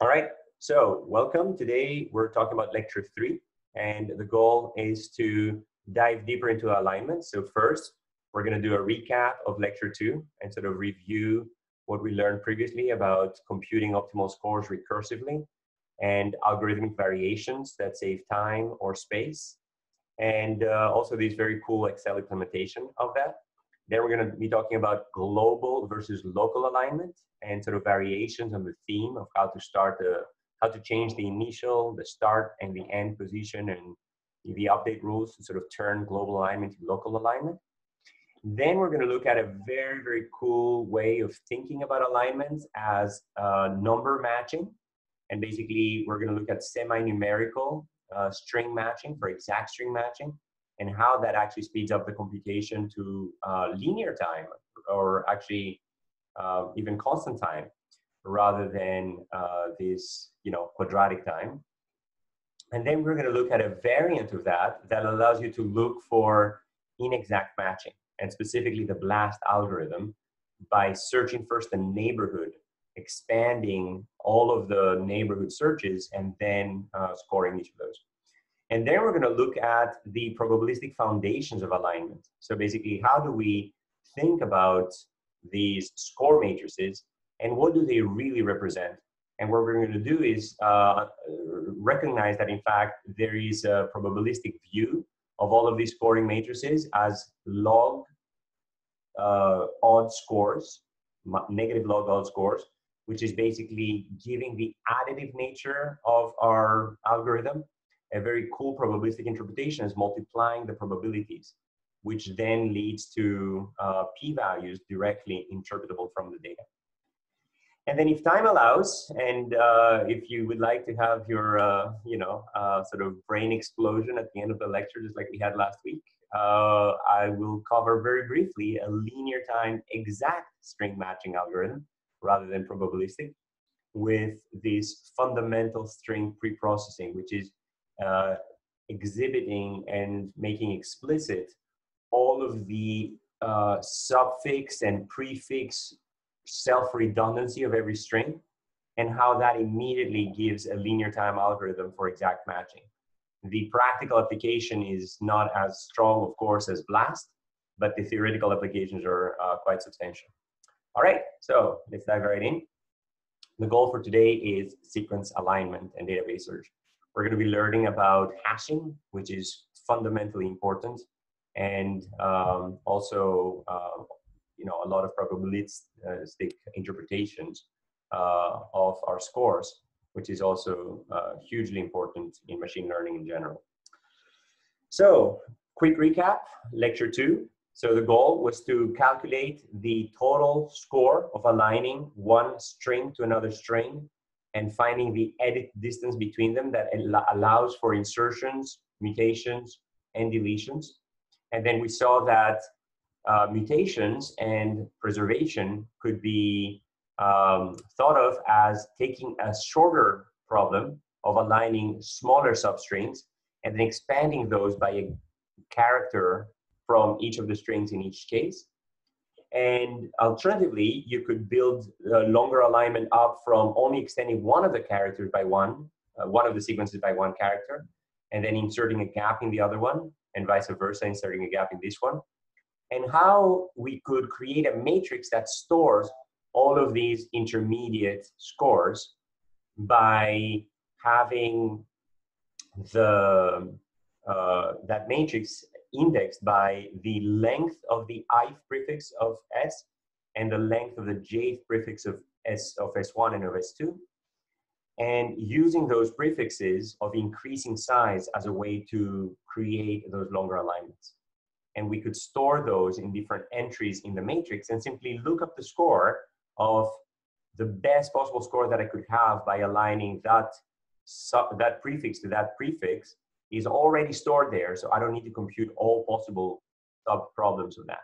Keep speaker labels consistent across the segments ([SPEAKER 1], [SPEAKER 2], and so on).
[SPEAKER 1] All right, so welcome. Today we're talking about lecture three, and the goal is to dive deeper into alignment. So first, we're gonna do a recap of lecture two and sort of review what we learned previously about computing optimal scores recursively and algorithmic variations that save time or space. And uh, also these very cool Excel implementation of that. Then we're going to be talking about global versus local alignment and sort of variations on the theme of how to start the, how to change the initial, the start and the end position and the update rules to sort of turn global alignment to local alignment. Then we're going to look at a very, very cool way of thinking about alignments as uh, number matching. And basically, we're going to look at semi-numerical uh, string matching for exact string matching and how that actually speeds up the computation to uh, linear time or actually uh, even constant time rather than uh, this you know quadratic time. And then we're going to look at a variant of that that allows you to look for inexact matching and specifically the blast algorithm by searching first the neighborhood expanding all of the neighborhood searches and then uh, scoring each of those and then we're going to look at the probabilistic foundations of alignment. So basically, how do we think about these score matrices and what do they really represent? And what we're going to do is uh, recognize that, in fact, there is a probabilistic view of all of these scoring matrices as log uh, odd scores, negative log odd scores, which is basically giving the additive nature of our algorithm a very cool probabilistic interpretation is multiplying the probabilities, which then leads to uh, p-values directly interpretable from the data. And then if time allows, and uh, if you would like to have your, uh, you know, uh, sort of brain explosion at the end of the lecture, just like we had last week, uh, I will cover very briefly a linear time exact string matching algorithm rather than probabilistic with this fundamental string pre-processing, which is uh, exhibiting and making explicit all of the uh, suffix and prefix self-redundancy of every string and how that immediately gives a linear time algorithm for exact matching. The practical application is not as strong, of course, as BLAST, but the theoretical applications are uh, quite substantial. All right, so let's dive right in. The goal for today is sequence alignment and database search. We're going to be learning about hashing, which is fundamentally important, and um, also, uh, you know, a lot of probabilistic interpretations uh, of our scores, which is also uh, hugely important in machine learning in general. So, quick recap, lecture two. So the goal was to calculate the total score of aligning one string to another string and finding the edit distance between them that allows for insertions, mutations, and deletions. And then we saw that uh, mutations and preservation could be um, thought of as taking a shorter problem of aligning smaller substrings and then expanding those by a character from each of the strings in each case. And alternatively, you could build a longer alignment up from only extending one of the characters by one, uh, one of the sequences by one character, and then inserting a gap in the other one, and vice versa, inserting a gap in this one. And how we could create a matrix that stores all of these intermediate scores by having the uh, that matrix indexed by the length of the ith prefix of S and the length of the j prefix of S of S1 and of S2. And using those prefixes of increasing size as a way to create those longer alignments. And we could store those in different entries in the matrix and simply look up the score of the best possible score that I could have by aligning that, that prefix to that prefix is already stored there, so I don't need to compute all possible sub problems of that.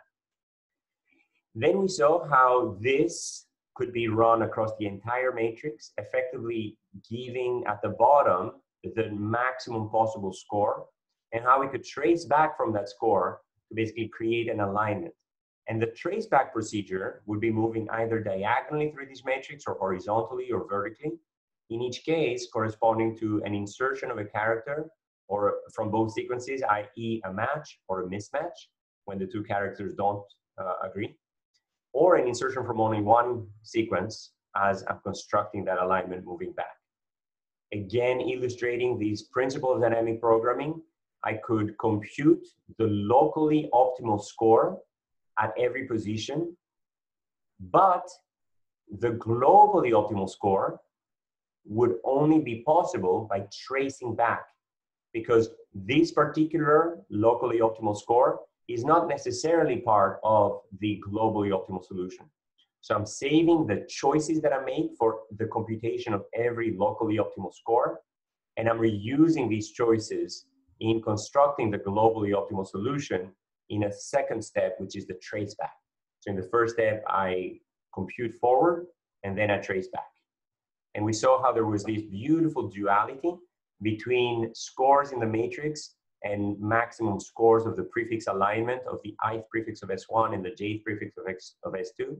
[SPEAKER 1] Then we saw how this could be run across the entire matrix, effectively giving at the bottom the maximum possible score, and how we could trace back from that score to basically create an alignment. And the traceback procedure would be moving either diagonally through this matrix or horizontally or vertically in each case corresponding to an insertion of a character or from both sequences, i.e. a match or a mismatch when the two characters don't uh, agree, or an insertion from only one sequence as I'm constructing that alignment moving back. Again, illustrating these principles of dynamic programming, I could compute the locally optimal score at every position, but the globally optimal score would only be possible by tracing back because this particular locally optimal score is not necessarily part of the globally optimal solution. So I'm saving the choices that I make for the computation of every locally optimal score, and I'm reusing these choices in constructing the globally optimal solution in a second step, which is the trace back. So in the first step, I compute forward, and then I trace back. And we saw how there was this beautiful duality between scores in the matrix and maximum scores of the prefix alignment of the ith prefix of S1 and the jth prefix of, X, of S2,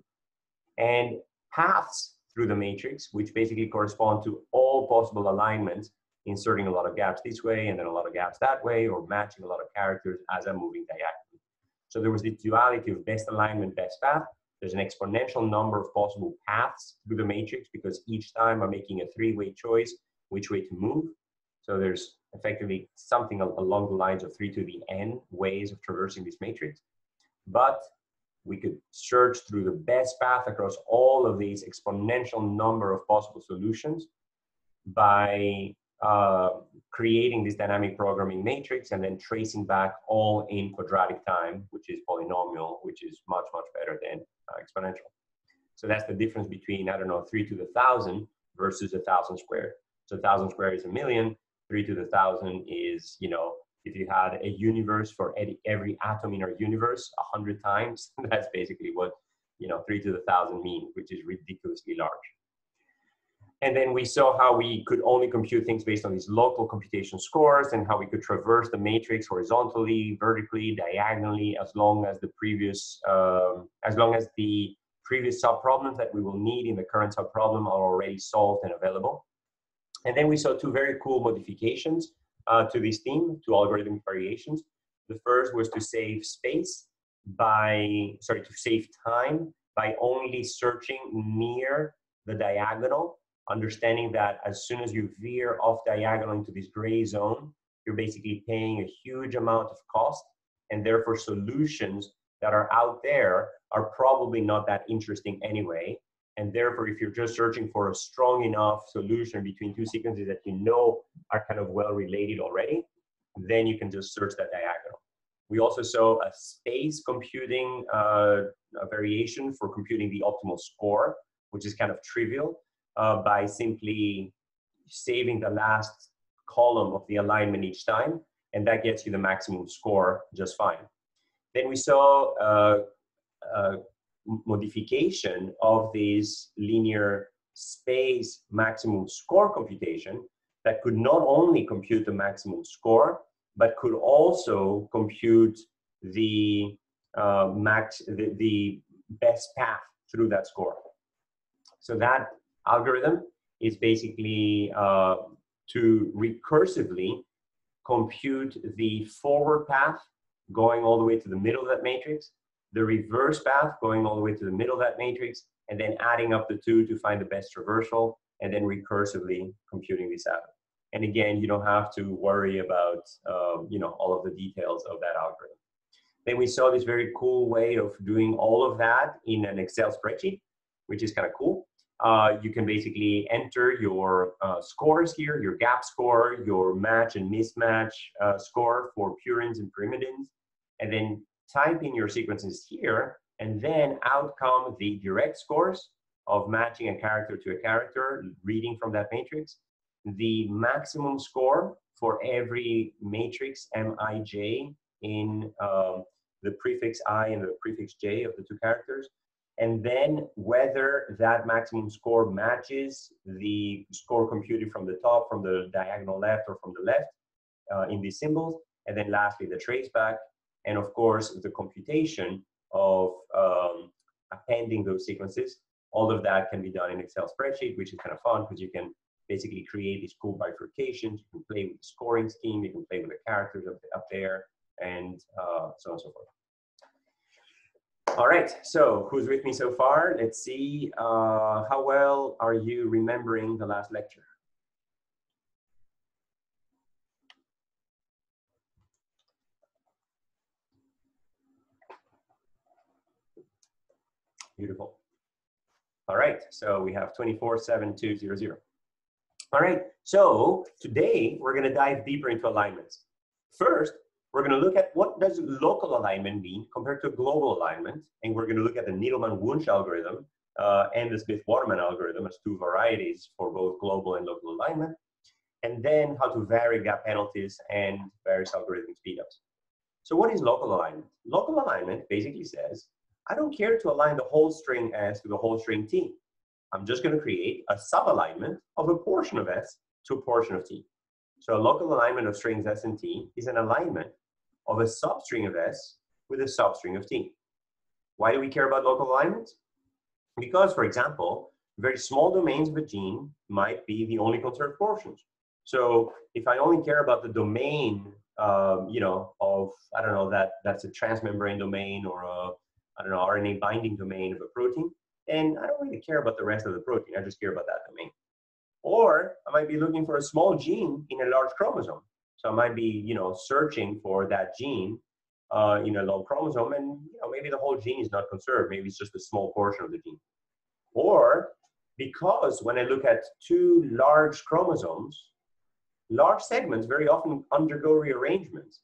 [SPEAKER 1] and paths through the matrix, which basically correspond to all possible alignments, inserting a lot of gaps this way and then a lot of gaps that way, or matching a lot of characters as I'm moving diagonally. So there was the duality of best alignment, best path. There's an exponential number of possible paths through the matrix because each time I'm making a three-way choice which way to move. So there's effectively something along the lines of 3 to the n ways of traversing this matrix. But we could search through the best path across all of these exponential number of possible solutions by uh, creating this dynamic programming matrix and then tracing back all in quadratic time, which is polynomial, which is much, much better than uh, exponential. So that's the difference between, I don't know, 3 to the 1,000 versus a 1,000 squared. So a 1,000 squared is a million, three to the thousand is, you know, if you had a universe for every, atom in our universe a hundred times, that's basically what, you know, three to the thousand means, which is ridiculously large. And then we saw how we could only compute things based on these local computation scores and how we could traverse the matrix horizontally, vertically, diagonally, as long as the previous, um, as long as the previous subproblems that we will need in the current subproblem are already solved and available. And then we saw two very cool modifications uh, to this theme, to algorithmic variations. The first was to save space by, sorry, to save time by only searching near the diagonal, understanding that as soon as you veer off diagonal into this gray zone, you're basically paying a huge amount of cost and therefore solutions that are out there are probably not that interesting anyway and therefore, if you're just searching for a strong enough solution between two sequences that you know are kind of well related already, then you can just search that diagonal. We also saw a space computing uh, a variation for computing the optimal score, which is kind of trivial uh, by simply saving the last column of the alignment each time, and that gets you the maximum score just fine. Then we saw uh, uh modification of this linear space maximum score computation that could not only compute the maximum score, but could also compute the uh, max the, the best path through that score. So that algorithm is basically uh, to recursively compute the forward path going all the way to the middle of that matrix the reverse path going all the way to the middle of that matrix, and then adding up the two to find the best traversal, and then recursively computing this out. And again, you don't have to worry about um, you know all of the details of that algorithm. Then we saw this very cool way of doing all of that in an Excel spreadsheet, which is kind of cool. Uh, you can basically enter your uh, scores here, your gap score, your match and mismatch uh, score for purines and pyrimidines, and then type in your sequences here, and then out come the direct scores of matching a character to a character, reading from that matrix, the maximum score for every matrix Mij in um, the prefix i and the prefix j of the two characters, and then whether that maximum score matches the score computed from the top, from the diagonal left, or from the left uh, in these symbols, and then lastly the traceback and of course the computation of um, appending those sequences. All of that can be done in Excel spreadsheet, which is kind of fun because you can basically create these cool bifurcations. You can play with the scoring scheme. You can play with the characters up, up there, and uh, so on and so forth. All right, so who's with me so far? Let's see. Uh, how well are you remembering the last lecture? Beautiful. All right, so we have 247200. All right, so today we're gonna dive deeper into alignments. First, we're gonna look at what does local alignment mean compared to global alignment, and we're gonna look at the Needleman-Wunsch algorithm uh, and the Smith-Waterman algorithm as two varieties for both global and local alignment, and then how to vary gap penalties and various algorithmic speedups. So what is local alignment? Local alignment basically says I don't care to align the whole string S to the whole string T. I'm just going to create a sub-alignment of a portion of S to a portion of T. So a local alignment of strings S and T is an alignment of a substring of S with a substring of T. Why do we care about local alignments? Because, for example, very small domains of a gene might be the only conserved portions. So if I only care about the domain, um, you know, of, I don't know, that that's a transmembrane domain or a I don't know, RNA binding domain of a protein, and I don't really care about the rest of the protein. I just care about that domain. Or I might be looking for a small gene in a large chromosome. So I might be, you know, searching for that gene uh, in a long chromosome, and you know, maybe the whole gene is not conserved. Maybe it's just a small portion of the gene. Or because when I look at two large chromosomes, large segments very often undergo rearrangements.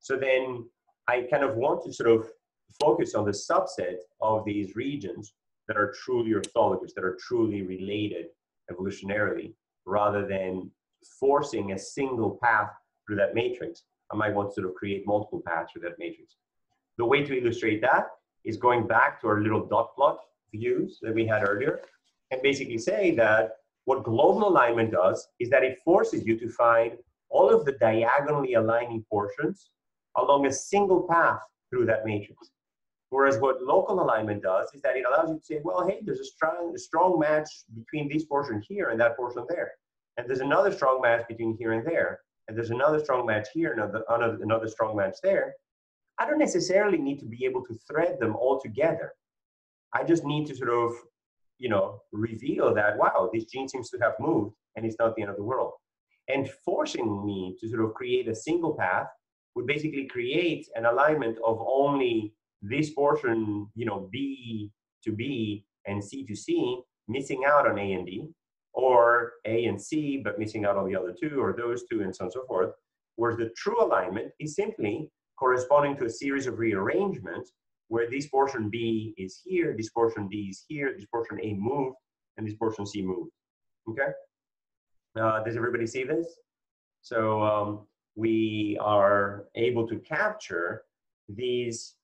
[SPEAKER 1] So then I kind of want to sort of focus on the subset of these regions that are truly orthologous, that are truly related evolutionarily, rather than forcing a single path through that matrix. I might want to sort of create multiple paths through that matrix. The way to illustrate that is going back to our little dot plot views that we had earlier and basically say that what global alignment does is that it forces you to find all of the diagonally aligning portions along a single path through that matrix. Whereas what local alignment does is that it allows you to say, well, hey, there's a strong, a strong match between this portion here and that portion there. And there's another strong match between here and there. And there's another strong match here, another, another, another strong match there. I don't necessarily need to be able to thread them all together. I just need to sort of, you know, reveal that, wow, this gene seems to have moved and it's not the end of the world. And forcing me to sort of create a single path would basically create an alignment of only this portion, you know, B to B and C to C, missing out on A and D, or A and C, but missing out on the other two, or those two, and so on and so forth. Whereas the true alignment is simply corresponding to a series of rearrangements where this portion B is here, this portion D is here, this portion A moved, and this portion C moved. Okay? Uh, does everybody see this? So um, we are able to capture these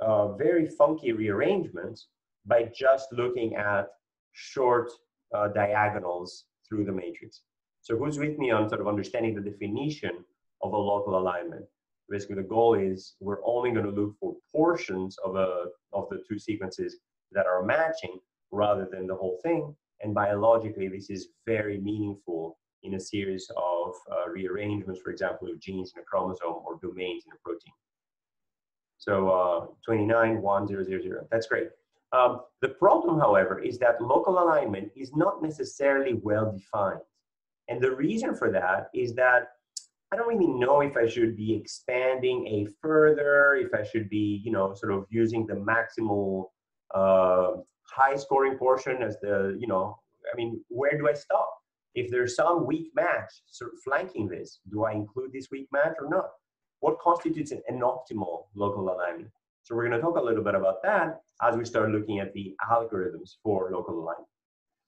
[SPEAKER 1] uh, very funky rearrangements by just looking at short uh, diagonals through the matrix. So who's with me on sort of understanding the definition of a local alignment? Basically, the goal is we're only going to look for portions of a of the two sequences that are matching rather than the whole thing. And biologically, this is very meaningful in a series of uh, rearrangements, for example, of genes in a chromosome or domains in a protein. So uh, 29, 1, 0, 0, 0. That's great. Um, the problem, however, is that local alignment is not necessarily well defined. And the reason for that is that I don't really know if I should be expanding a further, if I should be, you know, sort of using the maximal uh, high scoring portion as the, you know, I mean, where do I stop? If there's some weak match sort of flanking this, do I include this weak match or not? What constitutes an, optimal local alignment? So we're going to talk a little bit about that as we start looking at the algorithms for local alignment.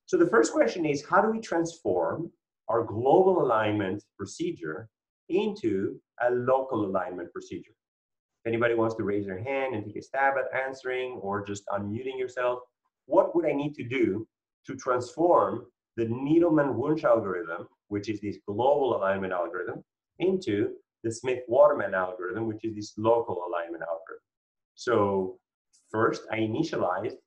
[SPEAKER 1] So the first question is, how do we transform our global alignment procedure into a local alignment procedure? If anybody wants to raise their hand and take a stab at answering or just unmuting yourself, what would I need to do to transform the Needleman-Wunsch algorithm, which is this global alignment algorithm, into the Smith-Waterman algorithm, which is this local alignment algorithm. So first I initialized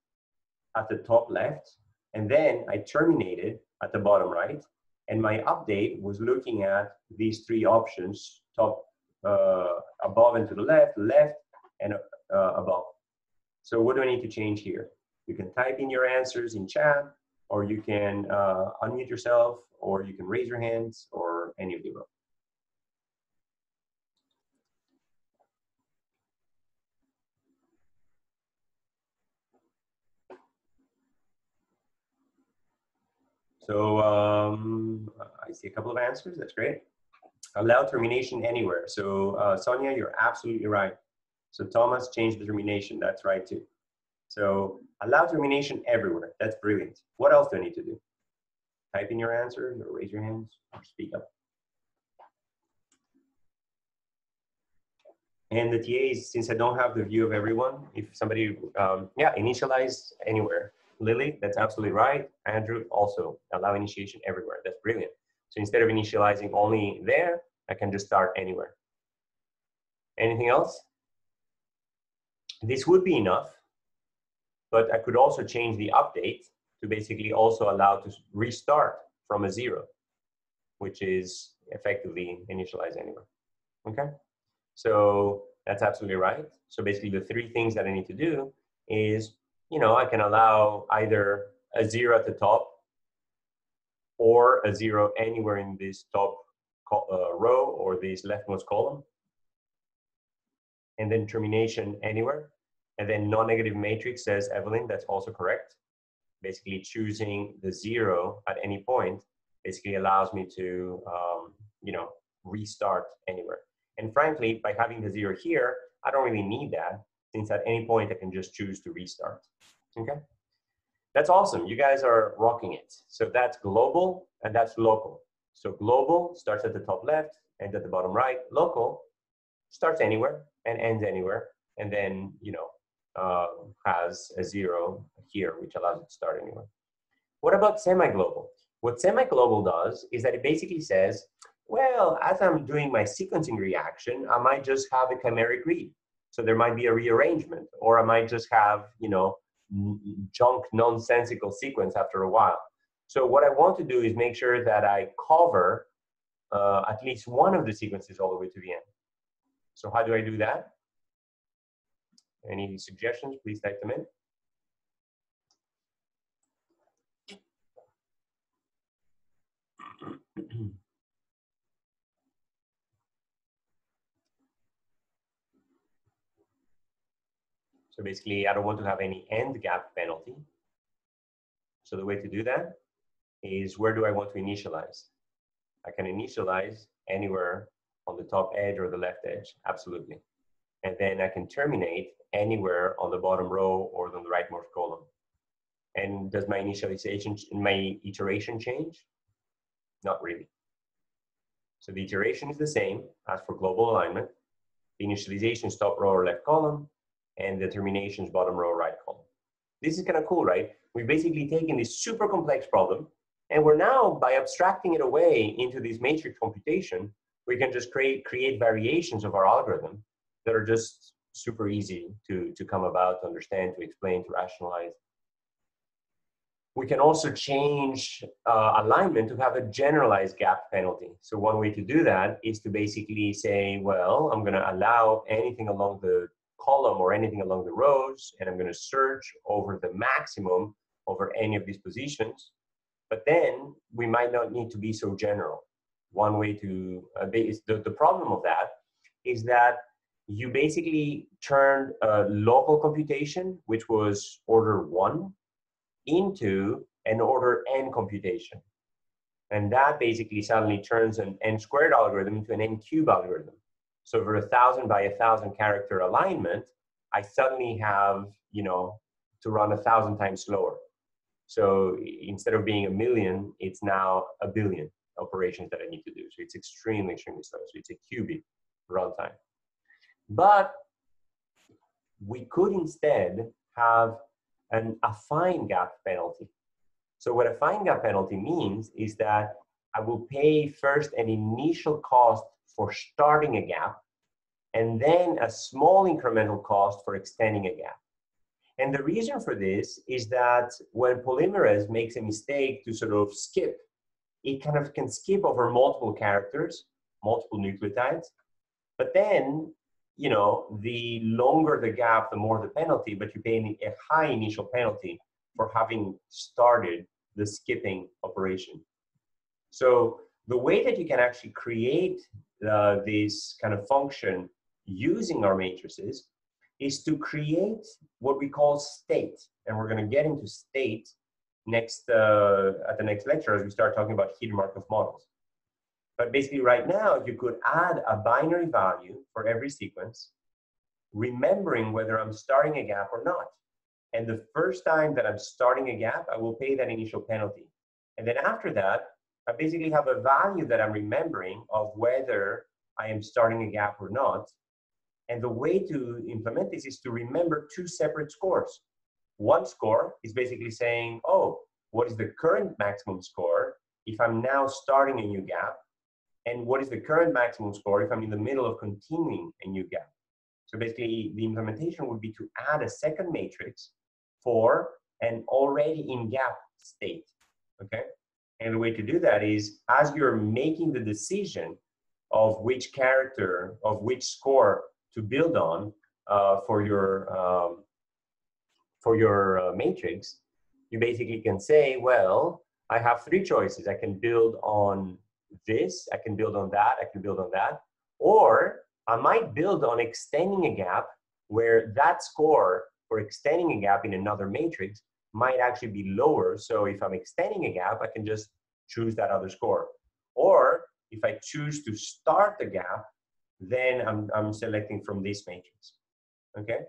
[SPEAKER 1] at the top left, and then I terminated at the bottom right. And my update was looking at these three options, top, uh, above and to the left, left, and uh, above. So what do I need to change here? You can type in your answers in chat, or you can uh, unmute yourself, or you can raise your hands, or any of the above. So um, I see a couple of answers. That's great. Allow termination anywhere. So uh, Sonia, you're absolutely right. So Thomas changed the termination. That's right too. So allow termination everywhere. That's brilliant. What else do I need to do? Type in your answers or raise your hands or speak up. And the TAs, since I don't have the view of everyone, if somebody, um, yeah, initialize anywhere. Lily, that's absolutely right. Andrew, also allow initiation everywhere. That's brilliant. So instead of initializing only there, I can just start anywhere. Anything else? This would be enough, but I could also change the update to basically also allow to restart from a zero, which is effectively initialize anywhere. Okay, so that's absolutely right. So basically the three things that I need to do is you know, I can allow either a zero at the top or a zero anywhere in this top uh, row or this leftmost column. And then termination anywhere. And then non-negative matrix says, Evelyn, that's also correct. Basically choosing the zero at any point basically allows me to, um, you know, restart anywhere. And frankly, by having the zero here, I don't really need that since at any point I can just choose to restart. Okay, that's awesome. You guys are rocking it. So that's global and that's local. So global starts at the top left, and at the bottom right. Local starts anywhere and ends anywhere, and then you know uh, has a zero here, which allows it to start anywhere. What about semi-global? What semi-global does is that it basically says, well, as I'm doing my sequencing reaction, I might just have a chimeric read. So there might be a rearrangement, or I might just have, you know, junk nonsensical sequence after a while. So what I want to do is make sure that I cover uh, at least one of the sequences all the way to the end. So how do I do that? Any suggestions, please type them in. Basically, I don't want to have any end gap penalty. So the way to do that is where do I want to initialize? I can initialize anywhere on the top edge or the left edge, absolutely. And then I can terminate anywhere on the bottom row or on the rightmost column. And does my initialization, my iteration change? Not really. So the iteration is the same as for global alignment. The initialization is top row or left column, and the terminations bottom row right column. This is kind of cool, right? We've basically taken this super complex problem and we're now, by abstracting it away into this matrix computation, we can just create, create variations of our algorithm that are just super easy to, to come about, to understand, to explain, to rationalize. We can also change uh, alignment to have a generalized gap penalty. So one way to do that is to basically say, well, I'm going to allow anything along the column or anything along the rows, and I'm going to search over the maximum over any of these positions. But then we might not need to be so general. One way to, uh, the, the problem of that is that you basically turned a local computation, which was order one, into an order n computation. And that basically suddenly turns an n squared algorithm into an n cube algorithm. So for a thousand by a thousand character alignment, I suddenly have, you know, to run a thousand times slower. So instead of being a million, it's now a billion operations that I need to do. So it's extremely, extremely slow. So it's a cubic runtime. But we could instead have an affine gap penalty. So what affine gap penalty means is that I will pay first an initial cost for starting a gap, and then a small incremental cost for extending a gap. And the reason for this is that when polymerase makes a mistake to sort of skip it kind of can skip over multiple characters, multiple nucleotides. But then, you know, the longer the gap, the more the penalty, but you pay a high initial penalty for having started the skipping operation. So the way that you can actually create uh, this kind of function using our matrices is to create what we call state. And we're going to get into state next uh, at the next lecture as we start talking about hidden Markov models. But basically right now, you could add a binary value for every sequence, remembering whether I'm starting a gap or not. And the first time that I'm starting a gap, I will pay that initial penalty. And then after that, I basically have a value that I'm remembering of whether I am starting a gap or not. And the way to implement this is to remember two separate scores. One score is basically saying, oh, what is the current maximum score if I'm now starting a new gap? And what is the current maximum score if I'm in the middle of continuing a new gap? So basically, the implementation would be to add a second matrix for an already in gap state. Okay. And the way to do that is as you're making the decision of which character, of which score to build on uh, for your um, for your uh, matrix, you basically can say, well, I have three choices. I can build on this, I can build on that, I can build on that, or I might build on extending a gap where that score for extending a gap in another matrix might actually be lower. So if I'm extending a gap, I can just choose that other score. Or if I choose to start the gap, then I'm, I'm selecting from this matrix. Okay,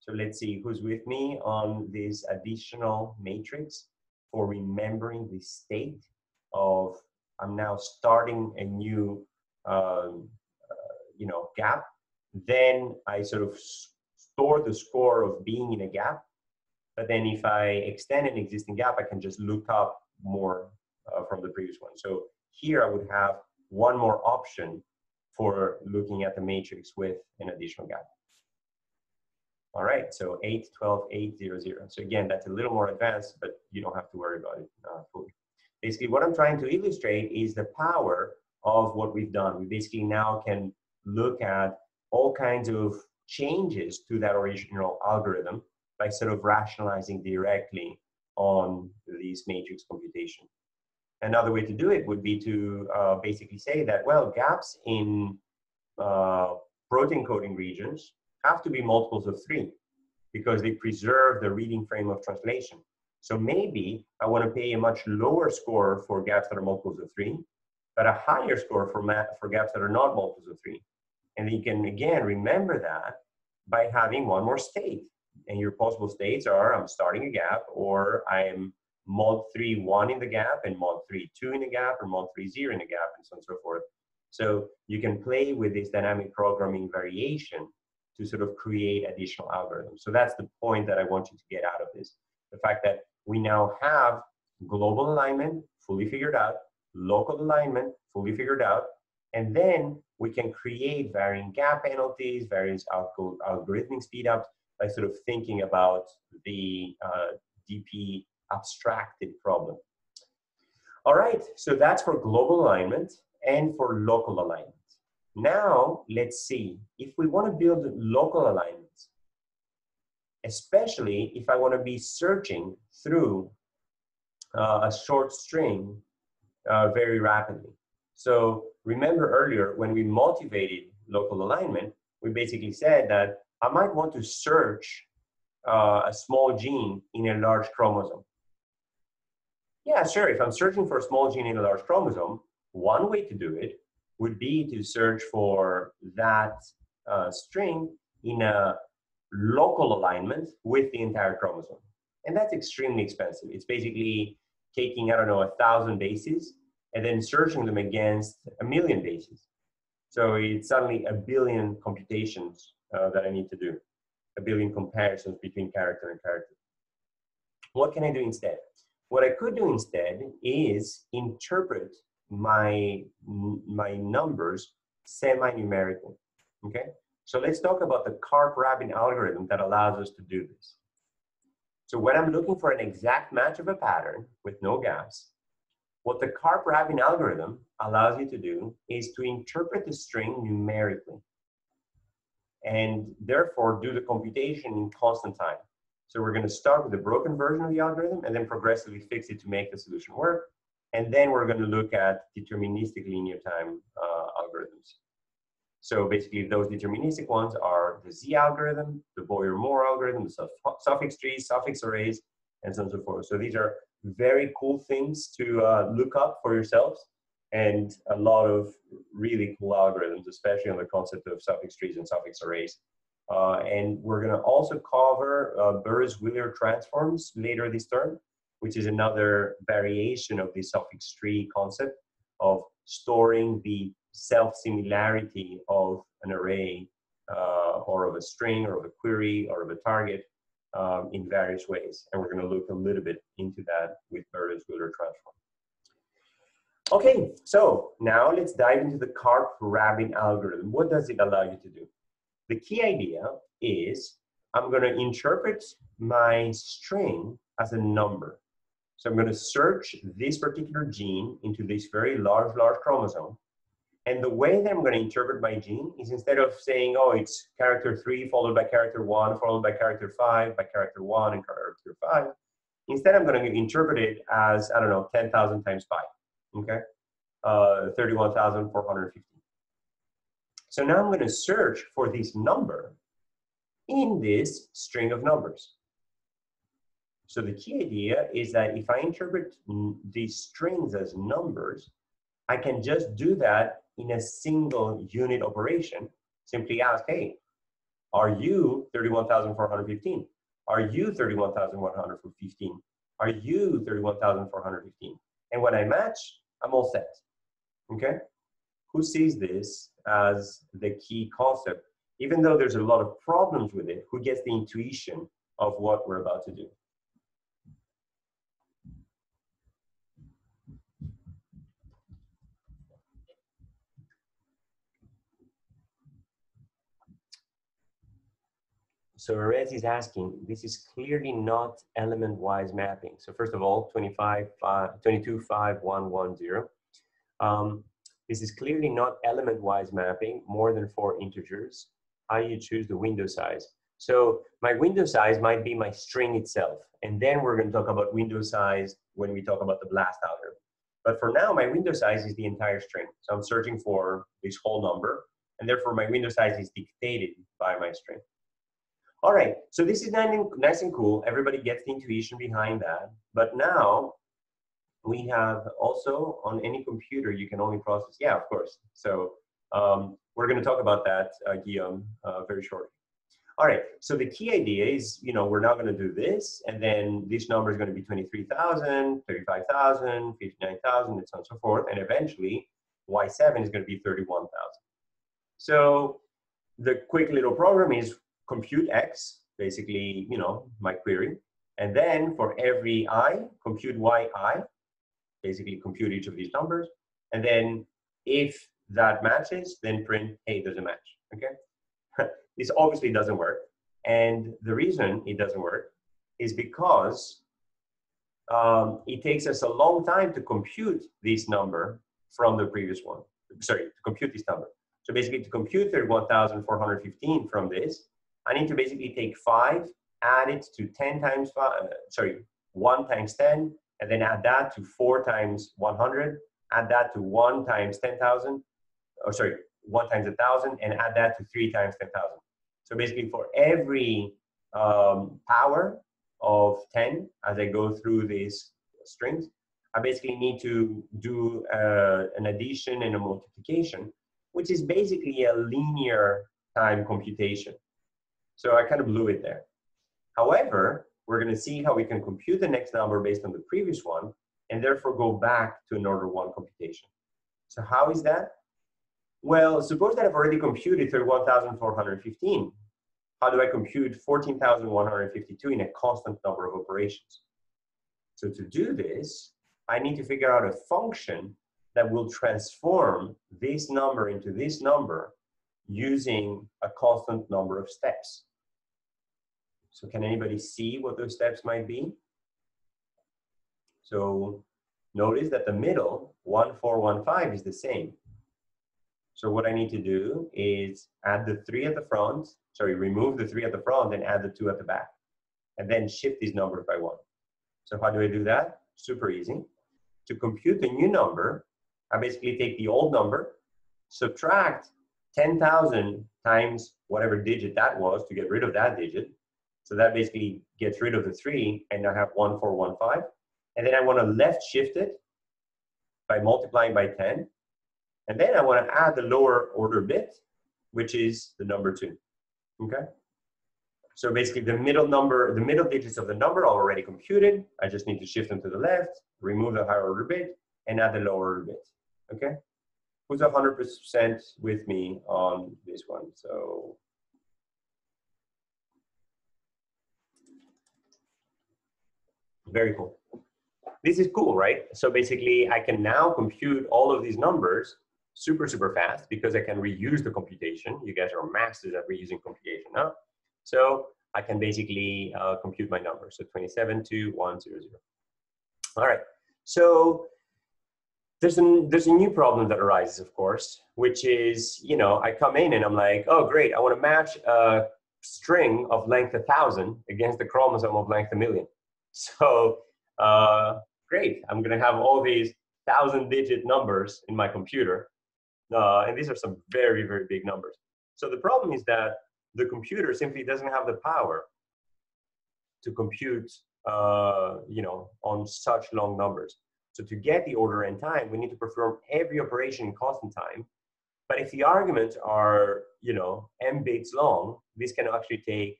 [SPEAKER 1] so let's see who's with me on this additional matrix for remembering the state of I'm now starting a new um, uh, you know gap. Then I sort of store the score of being in a gap. But then if I extend an existing gap, I can just look up more uh, from the previous one. So here I would have one more option for looking at the matrix with an additional gap. All right, so 8, 12, 8, 0, 0. So again, that's a little more advanced, but you don't have to worry about it uh, fully. Basically, what I'm trying to illustrate is the power of what we've done. We basically now can look at all kinds of changes to that original algorithm by sort of rationalizing directly on these matrix computation. Another way to do it would be to uh, basically say that, well, gaps in uh, protein coding regions have to be multiples of three because they preserve the reading frame of translation. So maybe I want to pay a much lower score for gaps that are multiples of three, but a higher score for, for gaps that are not multiples of three. And you can, again, remember that by having one more state. And your possible states are I'm starting a gap or I'm mod 3 1 in the gap and mod 3 2 in the gap or mod 3 0 in the gap and so on and so forth. So you can play with this dynamic programming variation to sort of create additional algorithms. So that's the point that I want you to get out of this. The fact that we now have global alignment fully figured out, local alignment fully figured out, and then we can create varying gap penalties, various algorithmic speedups by sort of thinking about the uh, DP abstracted problem. All right, so that's for global alignment and for local alignment. Now, let's see, if we want to build local alignment, especially if I want to be searching through uh, a short string uh, very rapidly. So remember earlier when we motivated local alignment, we basically said that I might want to search uh, a small gene in a large chromosome. Yeah, sure. If I'm searching for a small gene in a large chromosome, one way to do it would be to search for that uh, string in a local alignment with the entire chromosome. And that's extremely expensive. It's basically taking, I don't know, a thousand bases and then searching them against a million bases. So it's suddenly a billion computations uh, that I need to do, a billion comparisons between character and character. What can I do instead? What I could do instead is interpret my, my numbers semi-numerically, okay? So let's talk about the Karp-Rabin algorithm that allows us to do this. So when I'm looking for an exact match of a pattern with no gaps, what the Karp-Rabin algorithm allows you to do is to interpret the string numerically and therefore do the computation in constant time. So we're going to start with the broken version of the algorithm and then progressively fix it to make the solution work. And then we're going to look at deterministic linear time uh, algorithms. So basically those deterministic ones are the Z algorithm, the Boyer-Moore algorithm, the suffix trees, suffix arrays, and so on and so forth. So these are very cool things to uh, look up for yourselves and a lot of really cool algorithms, especially on the concept of suffix trees and suffix arrays. Uh, and we're going to also cover uh, Burrows-Wheeler transforms later this term, which is another variation of the suffix tree concept of storing the self-similarity of an array uh, or of a string or of a query or of a target um, in various ways. And we're going to look a little bit into that with Burrows-Wheeler transform. Okay, so now let's dive into the Karp-Rabin algorithm. What does it allow you to do? The key idea is I'm going to interpret my string as a number. So I'm going to search this particular gene into this very large, large chromosome. And the way that I'm going to interpret my gene is instead of saying, oh, it's character three followed by character one, followed by character five, by character one and character five, instead I'm going to interpret it as, I don't know, 10,000 times pi, okay? Uh, 31,450. So now I'm going to search for this number in this string of numbers. So the key idea is that if I interpret these strings as numbers, I can just do that in a single unit operation. Simply ask, hey, are you 31,415? Are you 31,115? Are you 31,415? And when I match, I'm all set. Okay? Who sees this as the key concept? Even though there's a lot of problems with it, who gets the intuition of what we're about to do? So Erez is asking, this is clearly not element-wise mapping. So first of all, 25, 5, 22, 5, 1, 1, 0. Um, this is clearly not element-wise mapping, more than four integers. How you choose the window size. So my window size might be my string itself. And then we're going to talk about window size when we talk about the BLAST algorithm. But for now, my window size is the entire string. So I'm searching for this whole number. And therefore, my window size is dictated by my string. All right, so this is nice and cool. Everybody gets the intuition behind that. But now we have also on any computer, you can only process, yeah, of course. So um, we're gonna talk about that, uh, Guillaume, uh, very shortly. All right, so the key idea is, you know, we're not gonna do this, and then this number is gonna be 23,000, 35,000, 59,000, and so on and so forth, and eventually Y7 is gonna be 31,000. So the quick little program is compute x, basically, you know, my query. And then for every i, compute yi, basically compute each of these numbers. And then if that matches, then print, hey, there's a match, okay? this obviously doesn't work. And the reason it doesn't work is because um, it takes us a long time to compute this number from the previous one. Sorry, to compute this number. So basically to compute 31,415 from this, I need to basically take five, add it to 10 times five, uh, sorry, one times 10, and then add that to four times 100, add that to one times 10,000, or sorry, one times a thousand, and add that to three times 10,000. So basically for every um, power of 10, as I go through these strings, I basically need to do uh, an addition and a multiplication, which is basically a linear time computation. So I kind of blew it there. However, we're going to see how we can compute the next number based on the previous one and therefore go back to an order one computation. So how is that? Well, suppose that I've already computed 31,415. How do I compute 14,152 in a constant number of operations? So to do this, I need to figure out a function that will transform this number into this number using a constant number of steps. So can anybody see what those steps might be? So notice that the middle, 1415, is the same. So what I need to do is add the three at the front, sorry, remove the three at the front and add the two at the back. And then shift these numbers by one. So how do I do that? Super easy. To compute the new number, I basically take the old number, subtract 10,000 times whatever digit that was to get rid of that digit. So that basically gets rid of the three, and I have 1415. And then I want to left shift it by multiplying by 10. And then I want to add the lower order bit, which is the number two. Okay? So basically the middle number, the middle digits of the number are already computed. I just need to shift them to the left, remove the higher order bit, and add the lower order bit. Okay? Who's 100% with me on this one? So very cool. This is cool, right? So basically I can now compute all of these numbers super, super fast because I can reuse the computation. You guys are masters at reusing computation, huh? So I can basically uh, compute my number. So 272100. All right, so there's a, there's a new problem that arises, of course, which is, you know, I come in and I'm like, oh, great, I want to match a string of length 1,000 against the chromosome of length a million. So uh, great, I'm to have all these thousand digit numbers in my computer. Uh, and these are some very, very big numbers. So the problem is that the computer simply doesn't have the power to compute, uh, you know, on such long numbers. So to get the order n time, we need to perform every operation in constant time. But if the arguments are, you know, m bits long, this can actually take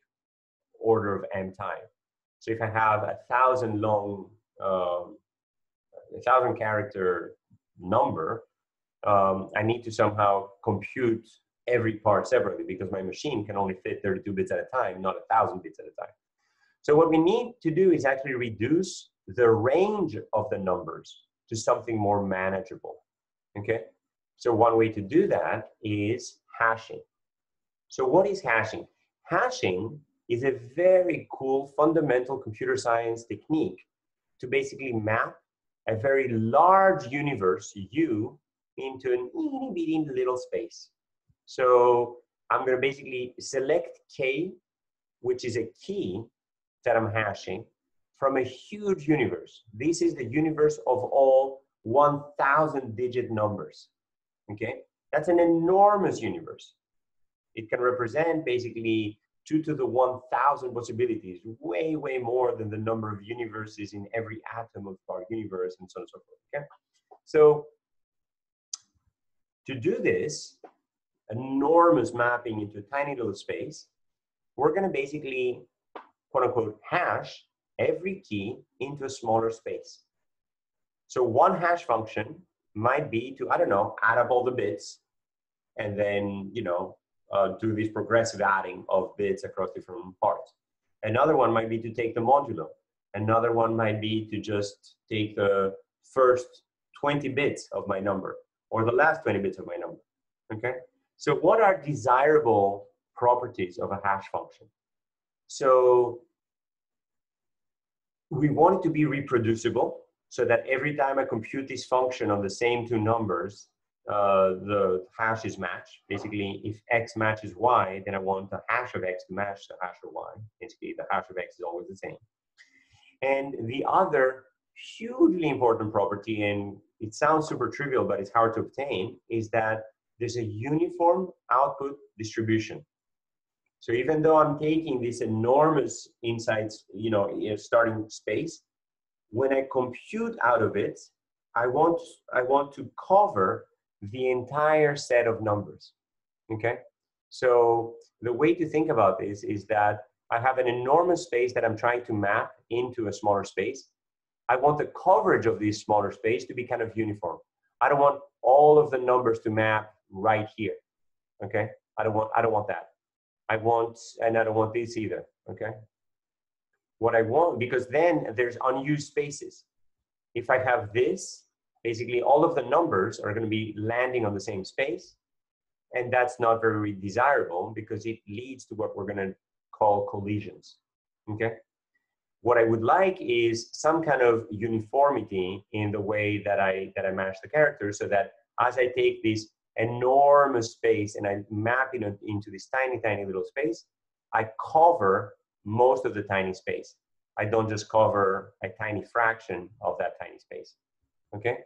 [SPEAKER 1] order of m time. So if I have a thousand long, um, a thousand character number, um, I need to somehow compute every part separately because my machine can only fit 32 bits at a time, not a thousand bits at a time. So what we need to do is actually reduce the range of the numbers to something more manageable. Okay? So one way to do that is hashing. So what is hashing? Hashing is a very cool fundamental computer science technique to basically map a very large universe, U, into an itty bitty little space. So I'm going to basically select K, which is a key that I'm hashing, from a huge universe. This is the universe of all 1,000 digit numbers. Okay, that's an enormous universe. It can represent basically two to the 1,000 possibilities, way, way more than the number of universes in every atom of our universe and so on and so forth. Okay, so to do this enormous mapping into a tiny little space, we're going to basically, quote unquote, hash every key into a smaller space. So one hash function might be to, I don't know, add up all the bits and then, you know, uh, do this progressive adding of bits across different parts. Another one might be to take the modulo. Another one might be to just take the first 20 bits of my number or the last 20 bits of my number, okay? So what are desirable properties of a hash function? So we want it to be reproducible so that every time I compute this function on the same two numbers, uh, the hash is matched. Basically, if x matches y, then I want the hash of x to match the hash of y. Basically, the hash of x is always the same. And the other hugely important property, and it sounds super trivial, but it's hard to obtain, is that there's a uniform output distribution. So even though I'm taking this enormous insights, you know, starting space, when I compute out of it, I want I want to cover the entire set of numbers. Okay, so the way to think about this is that I have an enormous space that I'm trying to map into a smaller space. I want the coverage of this smaller space to be kind of uniform. I don't want all of the numbers to map right here. Okay, I don't want I don't want that. I want, and I don't want this either, okay? What I want, because then there's unused spaces. If I have this, basically all of the numbers are gonna be landing on the same space, and that's not very desirable because it leads to what we're gonna call collisions, okay? what I would like is some kind of uniformity in the way that I that I match the characters, so that as I take this enormous space and I map it into this tiny, tiny little space, I cover most of the tiny space. I don't just cover a tiny fraction of that tiny space. Okay.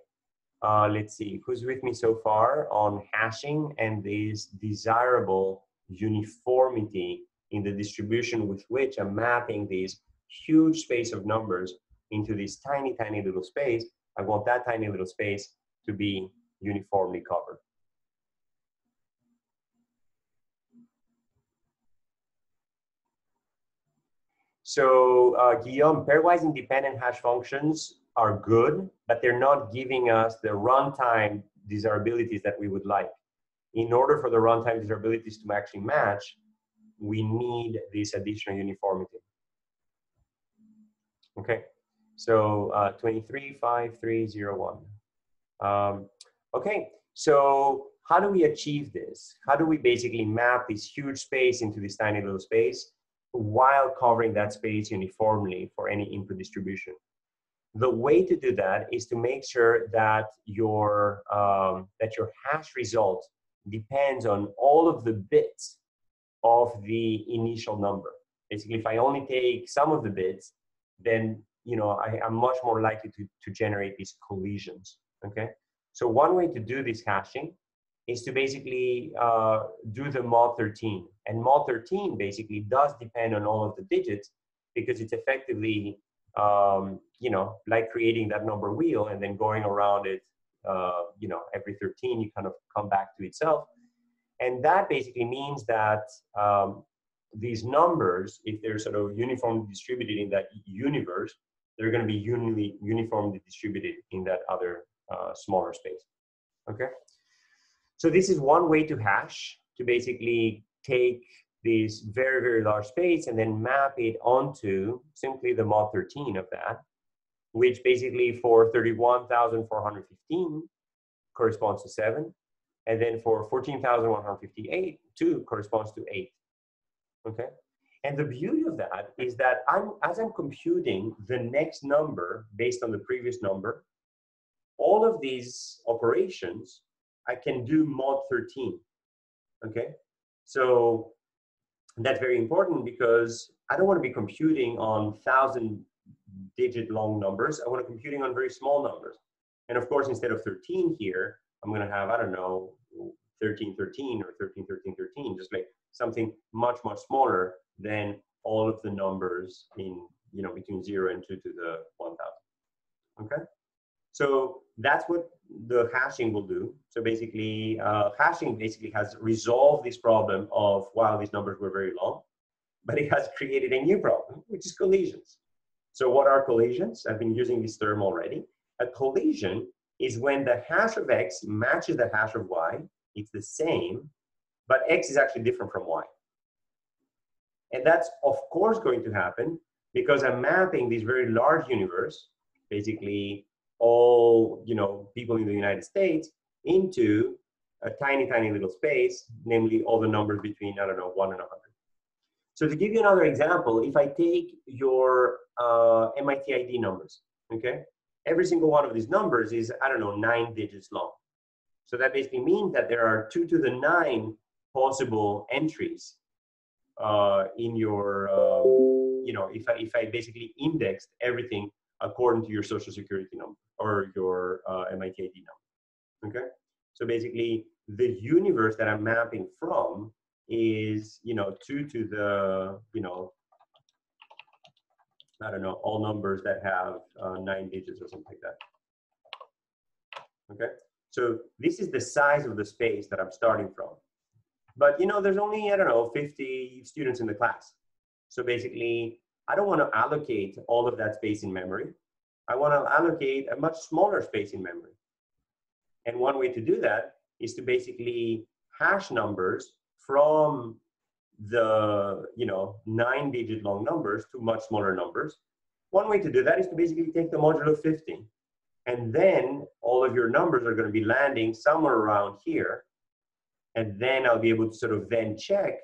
[SPEAKER 1] Uh, let's see who's with me so far on hashing and this desirable uniformity in the distribution with which I'm mapping these huge space of numbers into this tiny, tiny little space. I want that tiny little space to be uniformly covered. So uh, Guillaume, pairwise independent hash functions are good, but they're not giving us the runtime desirabilities that we would like. In order for the runtime desirabilities to actually match, we need this additional uniformity. Okay, so uh, 235301. Um, okay, so how do we achieve this? How do we basically map this huge space into this tiny little space? while covering that space uniformly for any input distribution. The way to do that is to make sure that your, um, that your hash result depends on all of the bits of the initial number. Basically, if I only take some of the bits, then you know I, am much more likely to, to generate these collisions. Okay, so one way to do this hashing is to basically uh, do the mod 13. And mod 13 basically does depend on all of the digits because it's effectively, um, you know, like creating that number wheel and then going around it, uh, you know, every 13, you kind of come back to itself. And that basically means that um, these numbers, if they're sort of uniformly distributed in that universe, they're going to be uni uniformly distributed in that other uh, smaller space. Okay. So this is one way to hash, to basically take this very, very large space and then map it onto simply the mod 13 of that, which basically for 31,415 corresponds to 7. And then for 14,158, 2 corresponds to 8. Okay? And the beauty of that is that I'm, as I'm computing the next number based on the previous number, all of these operations I can do mod 13. Okay, so that's very important because I don't want to be computing on thousand digit long numbers. I want to computing on very small numbers. And of course, instead of 13 here, I'm going to have, I don't know, 13, 13 or 13, 13, 13, just like something much, much smaller than all of the numbers in, you know, between zero and two to the 1000. Okay. So that's what the hashing will do. So basically, uh, hashing basically has resolved this problem of while these numbers were very long, but it has created a new problem, which is collisions. So what are collisions? I've been using this term already. A collision is when the hash of x matches the hash of y. It's the same, but x is actually different from y. And that's of course going to happen because I'm mapping this very large universe, basically all you know people in the United States into a tiny, tiny little space, namely all the numbers between I don't know one and a hundred. So to give you another example, if I take your uh, MIT ID numbers, okay, every single one of these numbers is I don't know nine digits long. So that basically means that there are two to the nine possible entries uh, in your, um, you know, if I, if I basically indexed everything according to your social security number or your uh, MIT number. Okay, so basically the universe that I'm mapping from is you know two to the you know I don't know all numbers that have uh, nine digits or something like that. Okay, so this is the size of the space that I'm starting from. But you know, there's only I don't know 50 students in the class. So basically, I don't want to allocate all of that space in memory. I want to allocate a much smaller space in memory. And one way to do that is to basically hash numbers from the you know nine digit long numbers to much smaller numbers. One way to do that is to basically take the modulo 50 and then all of your numbers are going to be landing somewhere around here. And then I'll be able to sort of then check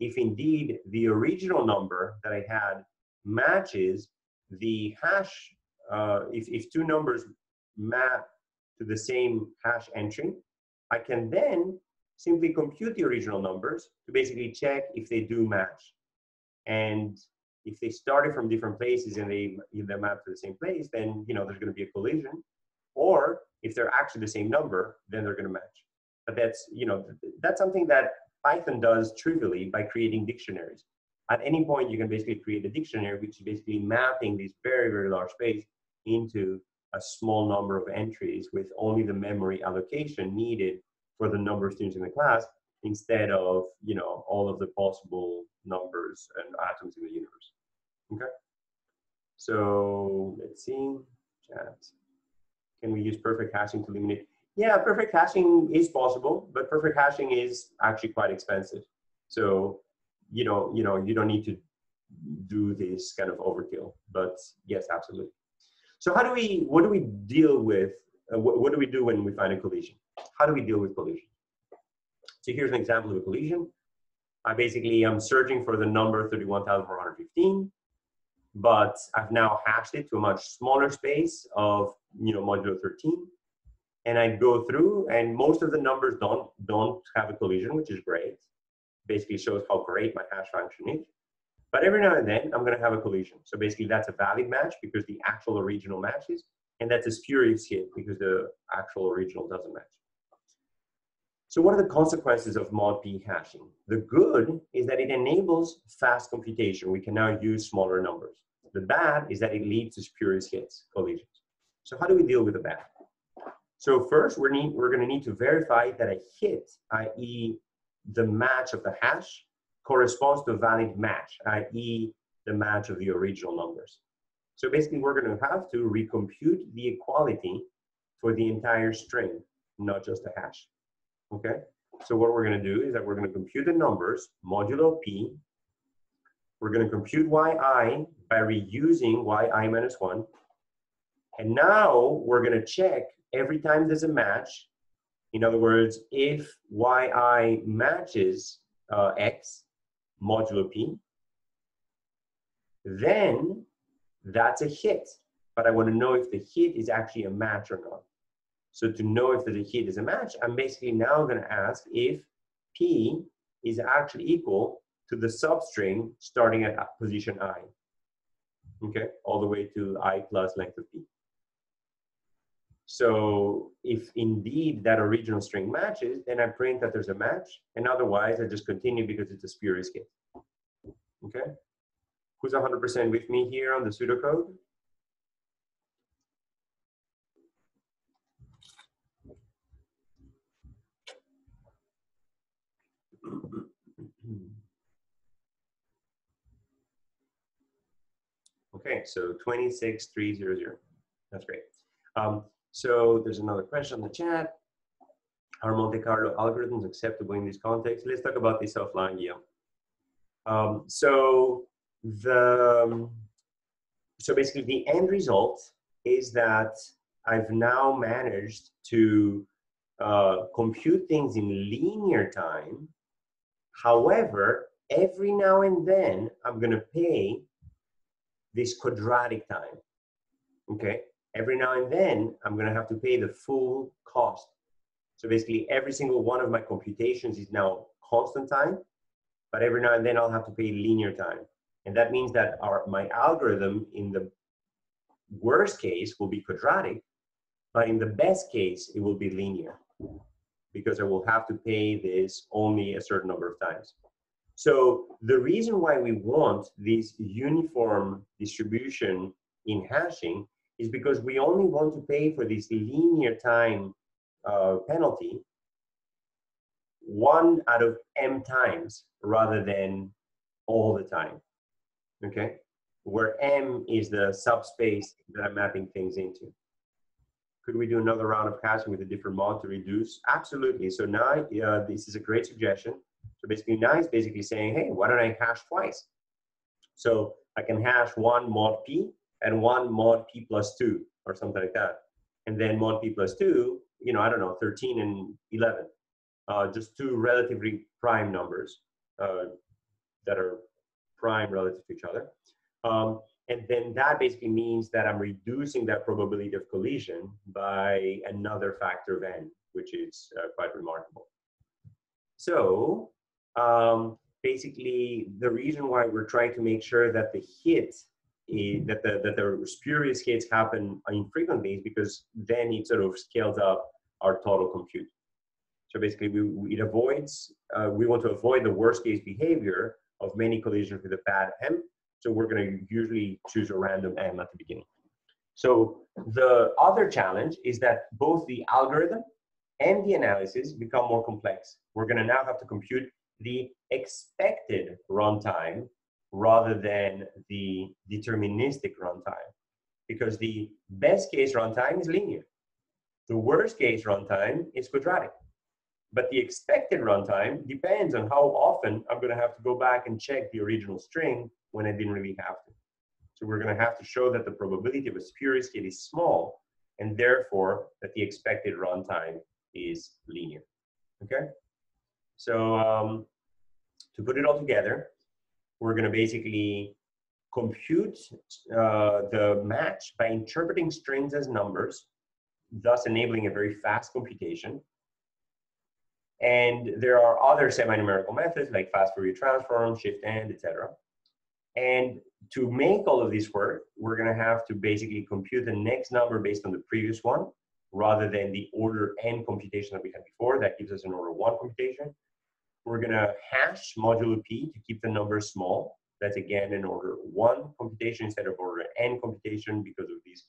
[SPEAKER 1] if indeed the original number that I had matches the hash, uh, if, if two numbers map to the same hash entry, I can then simply compute the original numbers to basically check if they do match. And if they started from different places and they they map to the same place, then you know there's going to be a collision. Or if they're actually the same number, then they're going to match. But that's you know that's something that Python does trivially by creating dictionaries. At any point, you can basically create a dictionary, which is basically mapping this very very large space into a small number of entries with only the memory allocation needed for the number of students in the class instead of you know all of the possible numbers and atoms in the universe. Okay. So let's see, chat. Can we use perfect hashing to eliminate? Yeah, perfect hashing is possible, but perfect hashing is actually quite expensive. So, you know, you know, you don't need to do this kind of overkill. But yes, absolutely. So how do we, what do we deal with, uh, what, what do we do when we find a collision? How do we deal with collision? So here's an example of a collision. I basically I'm searching for the number 31,415, but I've now hashed it to a much smaller space of, you know, modulo 13. And I go through and most of the numbers don't, don't have a collision, which is great. Basically shows how great my hash function is. But every now and then I'm gonna have a collision. So basically that's a valid match because the actual original matches, and that's a spurious hit because the actual original doesn't match. So what are the consequences of mod p hashing? The good is that it enables fast computation. We can now use smaller numbers. The bad is that it leads to spurious hits, collisions. So how do we deal with the bad? So first, we're, need, we're gonna need to verify that a hit, i.e. the match of the hash, corresponds to a valid match, i.e. the match of the original numbers. So basically, we're gonna have to recompute the equality for the entire string, not just the hash okay? So what we're gonna do is that we're gonna compute the numbers, modulo p. We're gonna compute yi by reusing yi minus one. And now we're gonna check every time there's a match. In other words, if yi matches uh, x modulo p, then that's a hit. But I wanna know if the hit is actually a match or not. So to know if the hit is a match, I'm basically now going to ask if P is actually equal to the substring starting at position i. Okay, all the way to i plus length of p. So if indeed that original string matches, then I print that there's a match, and otherwise I just continue because it's a spurious case. Okay, who's 100% with me here on the pseudocode? Okay, so 26300. That's great. Um, so there's another question in the chat. Are Monte Carlo algorithms acceptable in this context? Let's talk about this offline, yeah. Um, so the um, so basically the end result is that I've now managed to uh, compute things in linear time. However, every now and then I'm going to pay this quadratic time. Okay, every now and then I'm gonna have to pay the full cost. So basically every single one of my computations is now constant time, but every now and then I'll have to pay linear time. And that means that our, my algorithm in the worst case will be quadratic, but in the best case, it will be linear because I will have to pay this only a certain number of times. So the reason why we want this uniform distribution in hashing is because we only want to pay for this linear time uh, penalty one out of m times rather than all the time, okay? Where m is the subspace that I'm mapping things into. Could we do another round of hashing with a different mod to reduce? Absolutely. So now uh, this is a great suggestion. So basically now is basically saying, hey, why don't I hash twice? So I can hash one mod p and one mod p plus two or something like that. And then mod p plus two, you know, I don't know, 13 and 11. Uh, just two relatively prime numbers uh, that are prime relative to each other. Um, And then that basically means that I'm reducing that probability of collision by another factor of n, which is uh, quite remarkable. So um, basically, the reason why we're trying to make sure that the hit that the that the spurious hits happen infrequently is because then it sort of scales up our total compute. So basically, we, it avoids uh, we want to avoid the worst case behavior of many collisions with a bad m. So we're going to usually choose a random m at the beginning. So the other challenge is that both the algorithm and the analysis become more complex. We're going to now have to compute the expected runtime rather than the deterministic runtime because the best case runtime is linear. The worst case runtime is quadratic. But the expected runtime depends on how often I'm going to have to go back and check the original string when I didn't really have to. So we're going to have to show that the probability of a spurious hit is small and therefore that the expected runtime is linear. Okay? So um, to put it all together, we're going to basically compute uh, the match by interpreting strings as numbers, thus enabling a very fast computation. And there are other semi-numerical methods like fast Fourier transform, shift and, etc. And to make all of this work, we're going to have to basically compute the next number based on the previous one, rather than the order n computation that we had before. That gives us an order one computation. We're going to hash modulo p to keep the number small. That's again an order one computation instead of order n computation because of these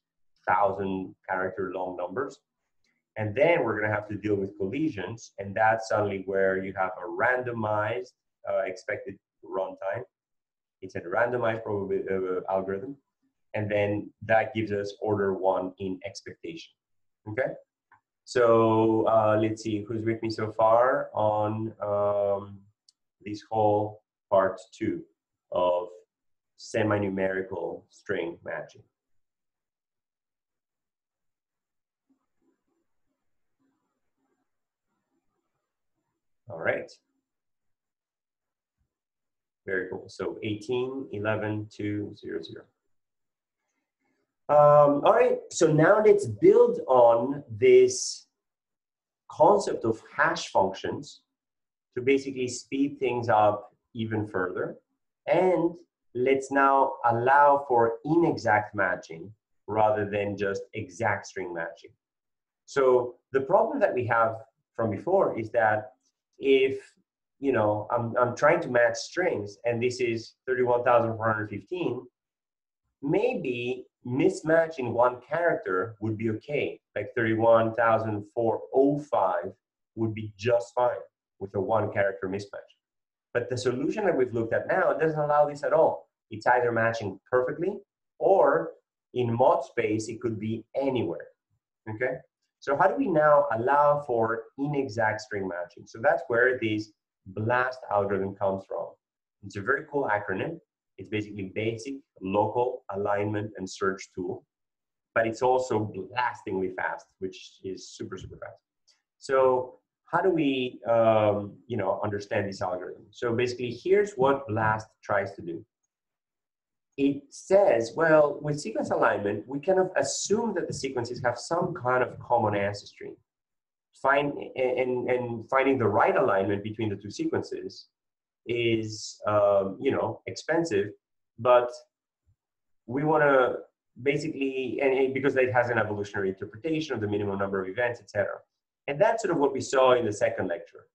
[SPEAKER 1] thousand character long numbers. And then we're going to have to deal with collisions, and that's suddenly where you have a randomized uh, expected runtime. It's a randomized probability uh, algorithm, and then that gives us order one in expectation. Okay, so uh, let's see who's with me so far on um, this whole part two of semi-numerical string matching. All right. Very cool. So 18, 11, 2, 0, 0. Um, all right, so now let's build on this concept of hash functions to basically speed things up even further. And let's now allow for inexact matching rather than just exact string matching. So the problem that we have from before is that if you know I'm, I'm trying to match strings and this is 31,415, maybe mismatching one character would be okay. Like 31,405 would be just fine with a one character mismatch. But the solution that we've looked at now doesn't allow this at all. It's either matching perfectly or in mod space, it could be anywhere. Okay? So how do we now allow for inexact string matching? So that's where this BLAST algorithm comes from. It's a very cool acronym. It's basically basic, local, alignment, and search tool. But it's also blastingly fast, which is super, super fast. So how do we, um, you know, understand this algorithm? So basically, here's what BLAST tries to do. It says, well, with sequence alignment, we kind of assume that the sequences have some kind of common ancestry. Find and, and finding the right alignment between the two sequences is um, you know expensive, but we want to basically and because it has an evolutionary interpretation of the minimum number of events, etc. And that's sort of what we saw in the second lecture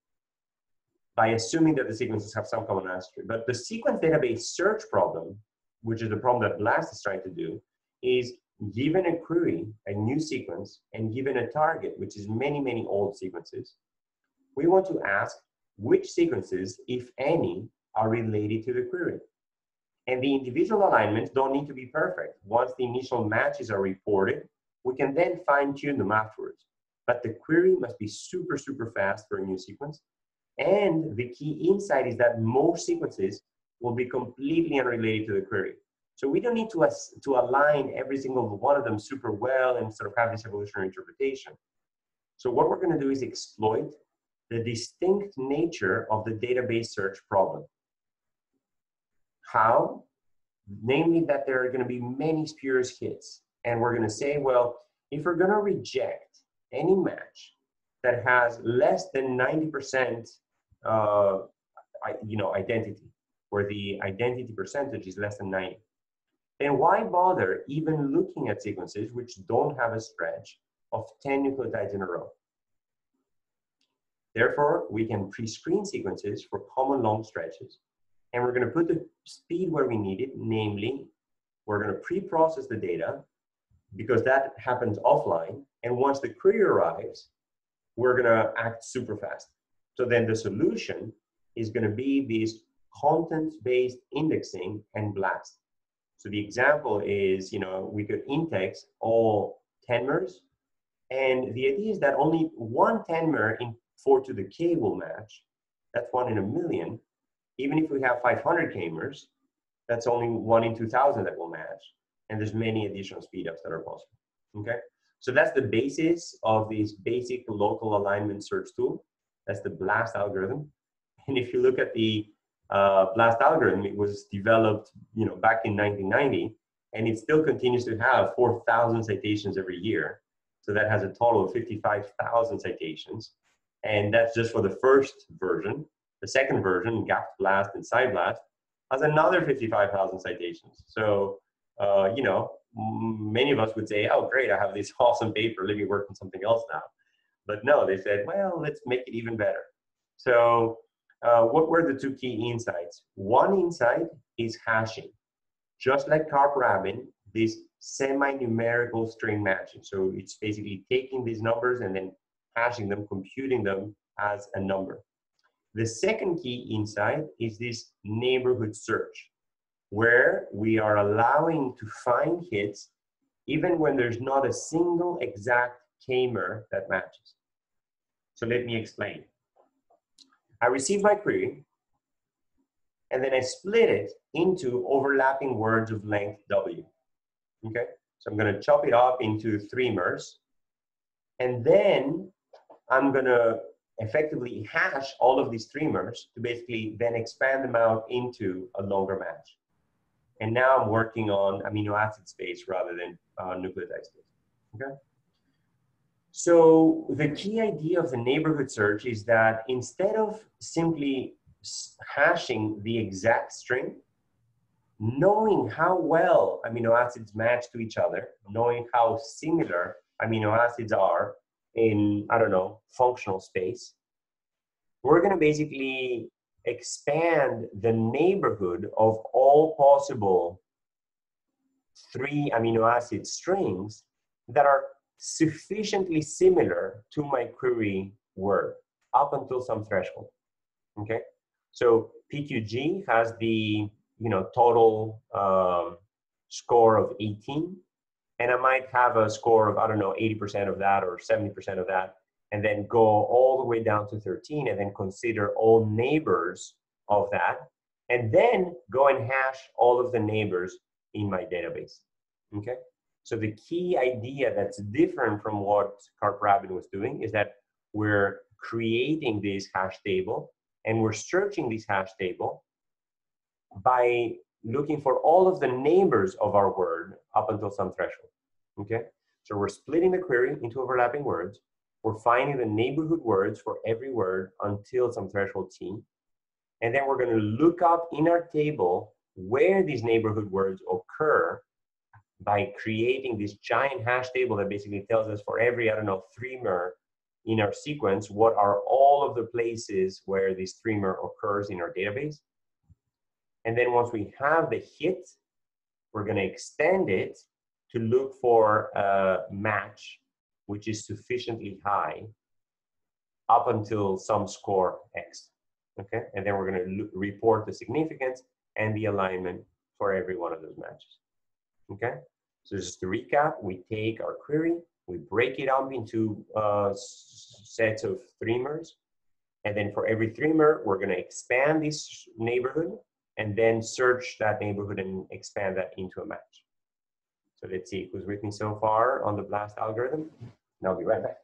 [SPEAKER 1] by assuming that the sequences have some common ancestry. But the sequence database search problem, which is the problem that BLAST is trying to do, is given a query, a new sequence, and given a target, which is many, many old sequences, we want to ask which sequences, if any, are related to the query. And the individual alignments don't need to be perfect. Once the initial matches are reported, we can then fine tune them afterwards. But the query must be super, super fast for a new sequence. And the key insight is that most sequences will be completely unrelated to the query. So we don't need to, to align every single one of them super well and sort of have this evolutionary interpretation. So what we're gonna do is exploit the distinct nature of the database search problem. How? namely that there are going to be many spurious hits. And we're going to say, well, if we're going to reject any match that has less than 90% uh, you know, identity, where the identity percentage is less than 90, then why bother even looking at sequences which don't have a stretch of 10 nucleotides in a row? Therefore, we can pre-screen sequences for common long stretches. And we're going to put the speed where we need it, namely, we're going to pre-process the data because that happens offline. And once the query arrives, we're going to act super fast. So then the solution is going to be this content-based indexing and BLAST. So the example is, you know, we could index all 10 mers, and the idea is that only one 10 mer in 4 to the k will match. That's one in a million. Even if we have 500 k-mers, that's only one in 2,000 that will match. And there's many additional speedups that are possible. Okay, so that's the basis of this basic local alignment search tool. That's the BLAST algorithm. And if you look at the uh, BLAST algorithm, it was developed, you know, back in 1990, and it still continues to have 4,000 citations every year. So that has a total of 55,000 citations. And that's just for the first version. The second version, Gapped BLAST and PSI-BLAST, has another 55,000 citations. So, uh, you know, many of us would say, oh, great, I have this awesome paper, let me work on something else now. But no, they said, well, let's make it even better. So uh, what were the two key insights? One insight is hashing. Just like Karp-Rabin, this semi-numerical string matching. So it's basically taking these numbers and then hashing them, computing them as a number. The second key insight is this neighborhood search, where we are allowing to find hits even when there's not a single exact k-mer that matches. So let me explain. I receive my query, and then I split it into overlapping words of length W. Okay, so I'm gonna chop it up into three mers, and then I'm gonna effectively hash all of these threemers to basically then expand them out into a longer match. And now I'm working on amino acid space rather than uh, nucleotide space. Okay. So the key idea of the neighborhood search is that instead of simply hashing the exact string, knowing how well amino acids match to each other, knowing how similar amino acids are in, I don't know, functional space, we're going to basically expand the neighborhood of all possible three amino acid strings that are sufficiently similar to my query word up until some threshold. Okay, so PQG has the you know total um, score of 18, and I might have a score of I don't know 80% of that or 70% of that, and then go all the way down to 13, and then consider all neighbors of that, and then go and hash all of the neighbors in my database. Okay. So the key idea that's different from what Karp-Rabin was doing is that we're creating this hash table and we're searching this hash table by looking for all of the neighbors of our word up until some threshold. Okay, so we're splitting the query into overlapping words. We're finding the neighborhood words for every word until some threshold t. And then we're going to look up in our table where these neighborhood words occur by creating this giant hash table that basically tells us for every, I don't know, three mer in our sequence, what are all of the places where this three mer occurs in our database. And then once we have the hit, we're going to extend it to look for a match which is sufficiently high up until some score X. Okay, and then we're going to report the significance and the alignment for every one of those matches. Okay, so just to recap, we take our query, we break it up into uh, sets of threemers, and then for every threemer, we're going to expand this neighborhood and then search that neighborhood and expand that into a match. So let's see who's with me so far on the BLAST algorithm. And I'll be right back.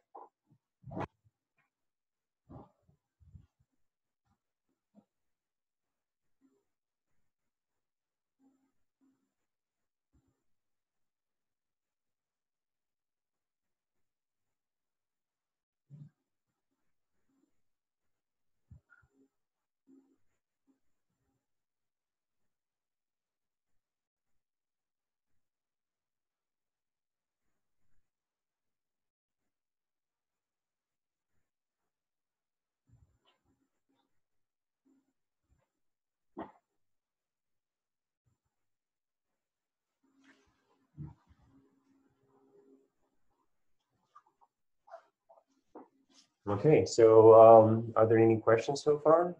[SPEAKER 1] Okay, so um, are there any questions so far?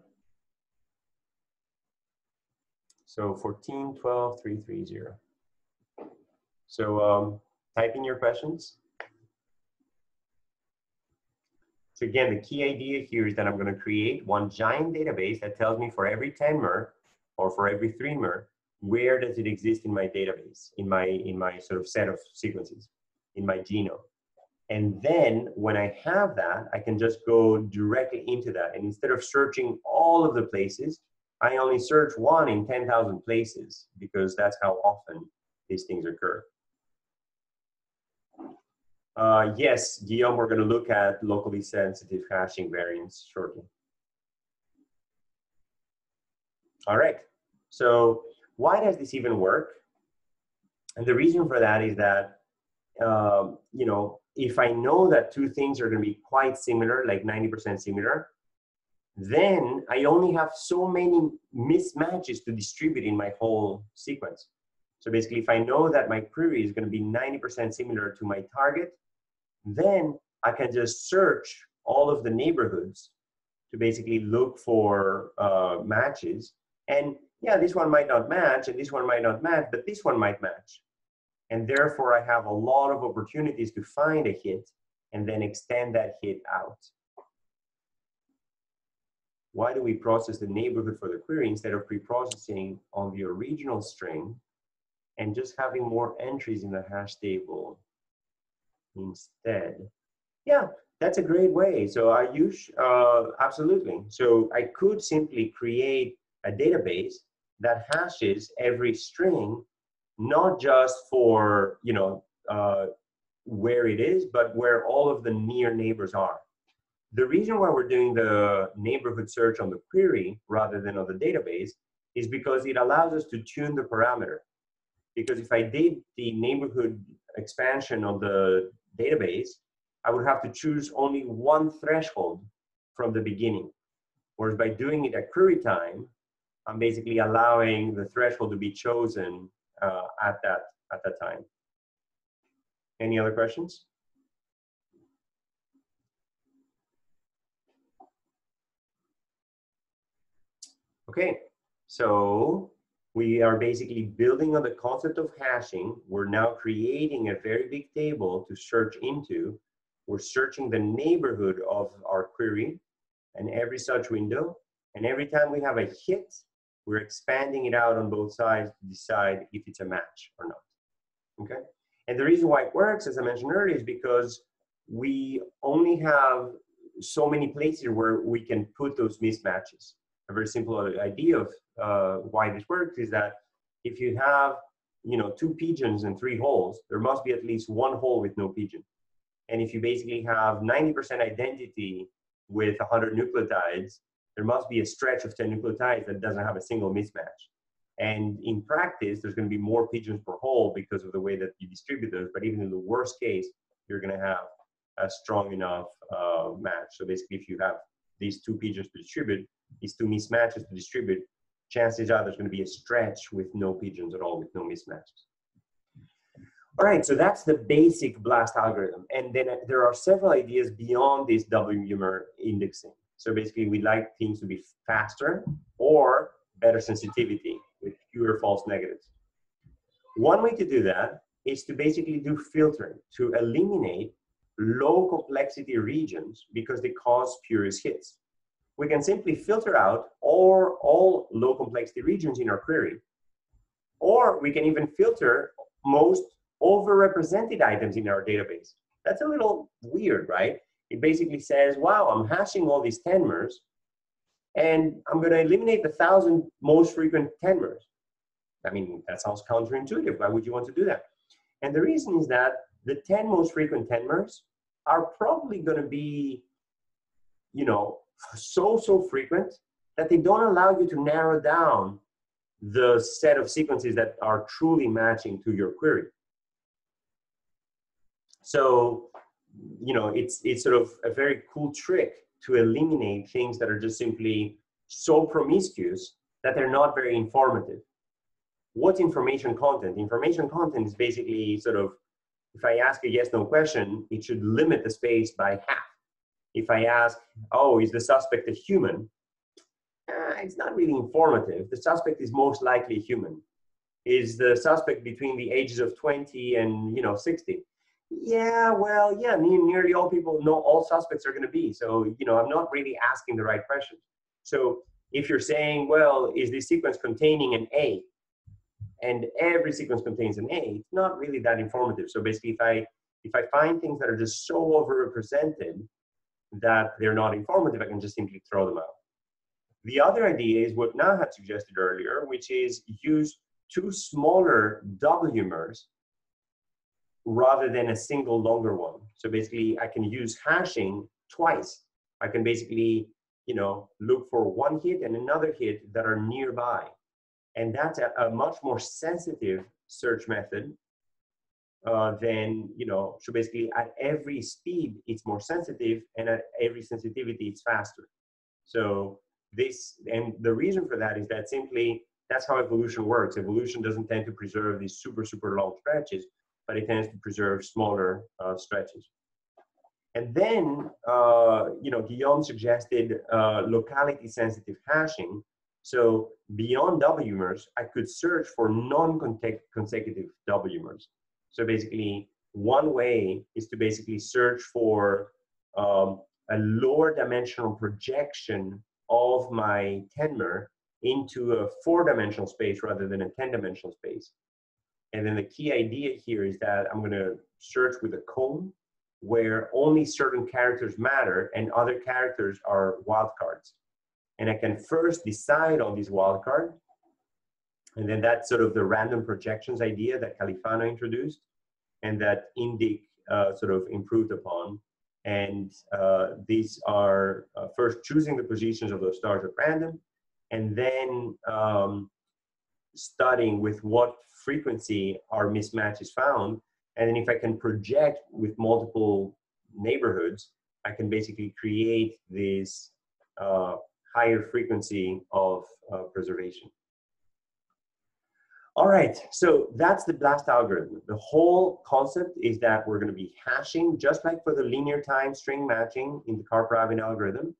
[SPEAKER 1] So 14, 12, 330. So um, type in your questions. So again, the key idea here is that I'm going to create one giant database that tells me for every 10 mer or for every 3 mer, where does it exist in my database, in my, in my sort of set of sequences, in my genome. And then when I have that, I can just go directly into that. And instead of searching all of the places, I only search one in 10,000 places because that's how often these things occur. Uh, yes, Guillaume, we're going to look at locally sensitive hashing variants shortly. All right, so why does this even work? And the reason for that is that, um, you know, if I know that two things are going to be quite similar, like 90% similar, then I only have so many mismatches to distribute in my whole sequence. So basically, if I know that my query is going to be 90% similar to my target, then I can just search all of the neighborhoods to basically look for uh, matches. And yeah, this one might not match, and this one might not match, but this one might match. And therefore, I have a lot of opportunities to find a hit and then extend that hit out. Why do we process the neighborhood for the query instead of pre-processing on the original string and just having more entries in the hash table instead? Yeah, that's a great way. So I use, uh, absolutely. So I could simply create a database that hashes every string, not just for, you know, uh, where it is, but where all of the near neighbors are. The reason why we're doing the neighborhood search on the query rather than on the database is because it allows us to tune the parameter. Because if I did the neighborhood expansion on the database, I would have to choose only one threshold from the beginning. Whereas by doing it at query time, I'm basically allowing the threshold to be chosen uh, at that at that time. Any other questions? Okay, so we are basically building on the concept of hashing. We're now creating a very big table to search into. We're searching the neighborhood of our query and every such window. And every time we have a hit, we're expanding it out on both sides to decide if it's a match or not. Okay? And the reason why it works, as I mentioned earlier, is because we only have so many places where we can put those mismatches. A very simple idea of uh, why this works is that if you have you know two pigeons and three holes, there must be at least one hole with no pigeon. And if you basically have 90% identity with 100 nucleotides, there must be a stretch of 10 nucleotides that doesn't have a single mismatch. And in practice, there's going to be more pigeons per hole because of the way that you distribute those. But even in the worst case, you're going to have a strong enough uh, match. So basically, if you have these two pigeons to distribute, these two mismatches to distribute, chances are there's going to be a stretch with no pigeons at all, with no mismatches. All right, so that's the basic BLAST algorithm. And then there are several ideas beyond this WMUMER indexing. So basically, we like things to be faster or better sensitivity with fewer false negatives. One way to do that is to basically do filtering to eliminate low complexity regions because they cause spurious hits. We can simply filter out all, all low complexity regions in our query. Or we can even filter most overrepresented items in our database. That's a little weird, right? It basically says, wow, I'm hashing all these 10 mers, and I'm going to eliminate the thousand most frequent 10 mers. I mean, that sounds counterintuitive. Why would you want to do that? And the reason is that the 10 most frequent 10 mers are probably going to be, you know, so, so frequent that they don't allow you to narrow down the set of sequences that are truly matching to your query. So you know, it's it's sort of a very cool trick to eliminate things that are just simply so promiscuous that they're not very informative. What's information content? Information content is basically sort of if I ask a yes no question, it should limit the space by half. if I ask, oh, is the suspect a human? Uh, it's not really informative. The suspect is most likely human. Is the suspect between the ages of 20 and you know 60? Yeah, well, yeah, nearly all people know all suspects are going to be. So, you know, I'm not really asking the right questions. So if you're saying, well, is this sequence containing an A? And every sequence contains an A, it's not really that informative. So basically, if I if I find things that are just so overrepresented that they're not informative, I can just simply throw them out. The other idea is what Na had suggested earlier, which is use two smaller W-mers rather than a single longer one. So basically, I can use hashing twice. I can basically, you know, look for one hit and another hit that are nearby. And that's a, a much more sensitive search method uh, than, you know, so basically at every speed, it's more sensitive and at every sensitivity, it's faster. So this, and the reason for that is that simply that's how evolution works. Evolution doesn't tend to preserve these super, super long stretches but it tends to preserve smaller uh, stretches. And then, uh, you know, Guillaume suggested uh, locality sensitive hashing. So beyond W-mers, I could search for non-consecutive W-mers. So basically, one way is to basically search for um, a lower dimensional projection of my tenmer into a four dimensional space rather than a 10 dimensional space. And then the key idea here is that I'm going to search with a comb where only certain characters matter and other characters are wildcards. And I can first decide on this wildcard. And then that's sort of the random projections idea that Califano introduced and that Indyk uh, sort of improved upon. And uh, these are uh, first choosing the positions of those stars at random and then um, studying with what frequency our mismatch is found. And then if I can project with multiple neighborhoods, I can basically create this uh, higher frequency of uh, preservation. All right, so that's the BLAST algorithm. The whole concept is that we're gonna be hashing, just like for the linear time string matching in the Karp-Rabin algorithm,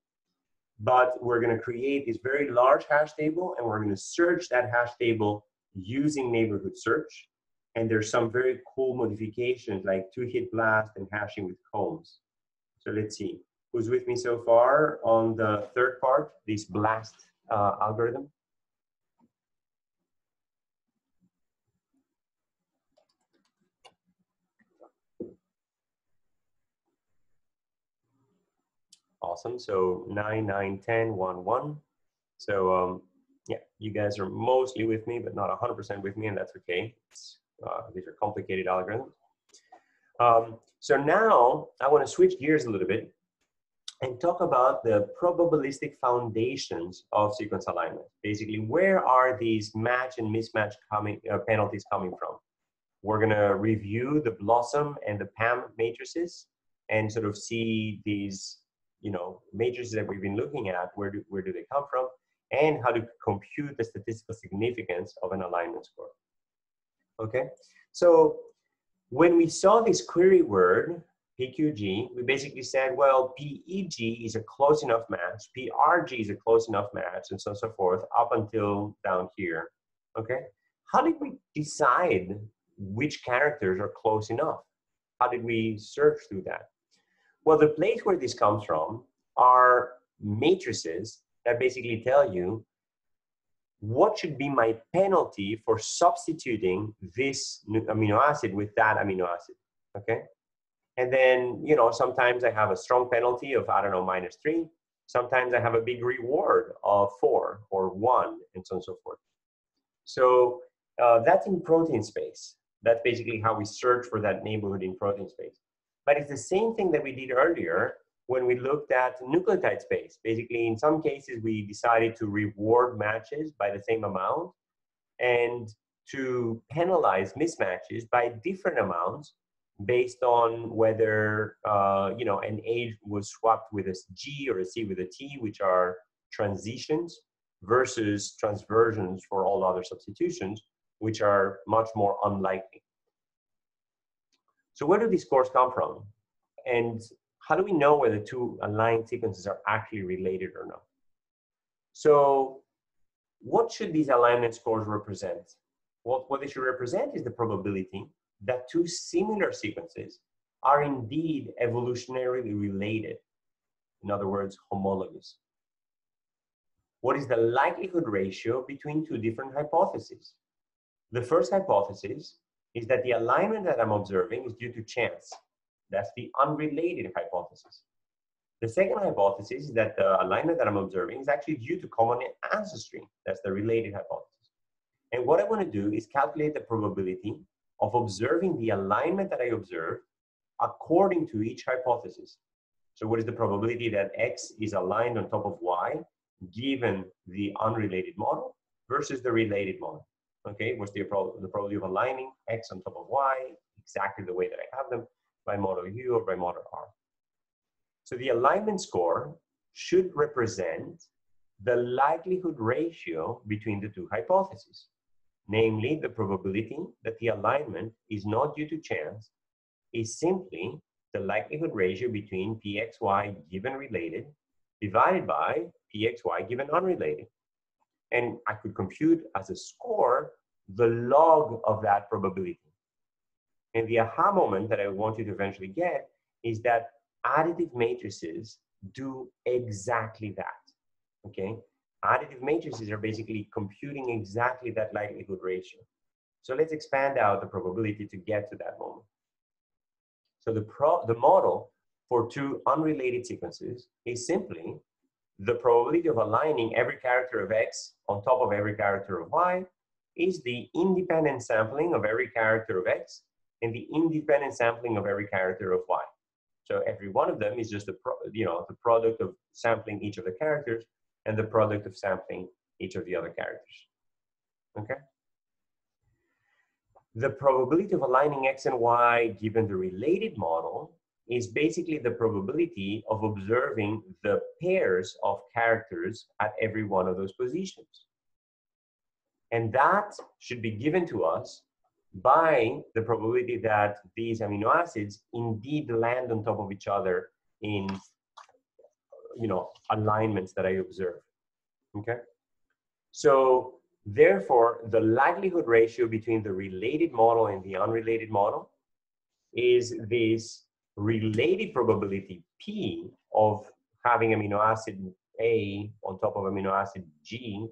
[SPEAKER 1] but we're gonna create this very large hash table and we're gonna search that hash table using neighborhood search. And there's some very cool modifications like two hit blast and hashing with combs. So let's see, who's with me so far on the third part, this blast uh, algorithm? Awesome. So 9, 9, 10, 1, 1. So um, yeah, you guys are mostly with me, but not 100% with me, and that's okay. Uh, these are complicated algorithms. Um, so now I want to switch gears a little bit and talk about the probabilistic foundations of sequence alignment. Basically, where are these match and mismatch coming, uh, penalties coming from? We're going to review the BLOSUM and the PAM matrices and sort of see these, you know, matrices that we've been looking at, where do, where do they come from? and how to compute the statistical significance of an alignment score. Okay, so when we saw this query word, PQG, we basically said, well, PEG is a close enough match, PRG is a close enough match, and so on and so forth, up until down here. Okay, how did we decide which characters are close enough? How did we search through that? Well, the place where this comes from are matrices that basically tell you what should be my penalty for substituting this amino acid with that amino acid, okay? And then, you know, sometimes I have a strong penalty of, I don't know, minus three. Sometimes I have a big reward of four or one and so on and so forth. So uh, that's in protein space. That's basically how we search for that neighborhood in protein space. But it's the same thing that we did earlier when we looked at nucleotide space. Basically, in some cases, we decided to reward matches by the same amount and to penalize mismatches by different amounts based on whether uh, you know an A was swapped with a G or a C with a T, which are transitions versus transversions for all other substitutions, which are much more unlikely. So where do these scores come from? And how do we know whether two aligned sequences are actually related or not? So what should these alignment scores represent? Well, what they should represent is the probability that two similar sequences are indeed evolutionarily related. In other words, homologous. What is the likelihood ratio between two different hypotheses? The first hypothesis is that the alignment that I'm observing is due to chance. That's the unrelated hypothesis. The second hypothesis is that the alignment that I'm observing is actually due to common ancestry. That's the related hypothesis. And what I want to do is calculate the probability of observing the alignment that I observe according to each hypothesis. So what is the probability that X is aligned on top of Y given the unrelated model versus the related model? Okay, what's the, prob the probability of aligning X on top of Y exactly the way that I have them by model U or by model R? So the alignment score should represent the likelihood ratio between the two hypotheses, namely the probability that the alignment is not due to chance is simply the likelihood ratio between pxy given related divided by pxy given unrelated. And I could compute as a score the log of that probability. And the aha moment that I want you to eventually get is that additive matrices do exactly that, okay? Additive matrices are basically computing exactly that likelihood ratio. So let's expand out the probability to get to that moment. So the, pro the model for two unrelated sequences is simply the probability of aligning every character of X on top of every character of Y is the independent sampling of every character of X and the independent sampling of every character of Y. So every one of them is just the you know the product of sampling each of the characters and the product of sampling each of the other characters. Okay. The probability of aligning x and y given the related model is basically the probability of observing the pairs of characters at every one of those positions. And that should be given to us by the probability that these amino acids indeed land on top of each other in you know alignments that I observe. Okay. So therefore, the likelihood ratio between the related model and the unrelated model is this related probability P of having amino acid A on top of amino acid G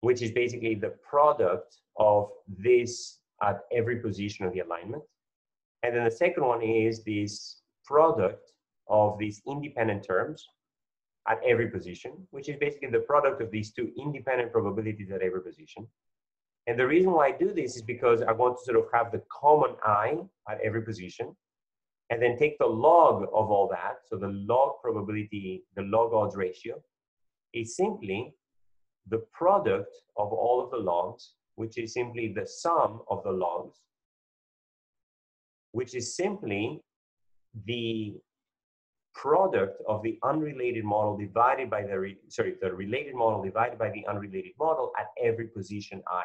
[SPEAKER 1] which is basically the product of this at every position of the alignment. And then the second one is this product of these independent terms at every position, which is basically the product of these two independent probabilities at every position. And the reason why I do this is because I want to sort of have the common I at every position and then take the log of all that. So the log probability, the log odds ratio is simply the product of all of the logs, which is simply the sum of the logs, which is simply the product of the unrelated model divided by the, sorry, the related model divided by the unrelated model at every position i.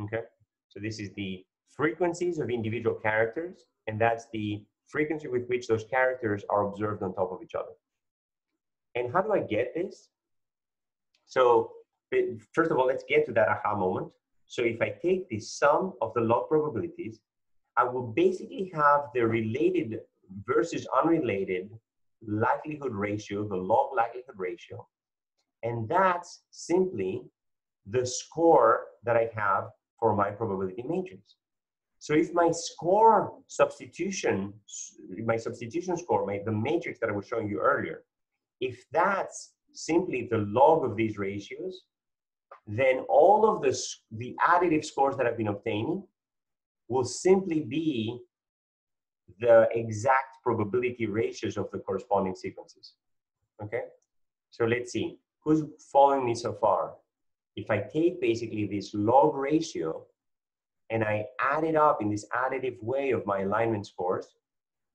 [SPEAKER 1] Okay, so this is the frequencies of individual characters, and that's the frequency with which those characters are observed on top of each other. And how do I get this? So first of all, let's get to that aha moment. So if I take the sum of the log probabilities, I will basically have the related versus unrelated likelihood ratio, the log likelihood ratio. And that's simply the score that I have for my probability matrix. So if my score substitution, my substitution score, my, the matrix that I was showing you earlier, if that's simply the log of these ratios, then all of the, the additive scores that I've been obtaining will simply be the exact probability ratios of the corresponding sequences. Okay, so let's see who's following me so far. If I take basically this log ratio and I add it up in this additive way of my alignment scores,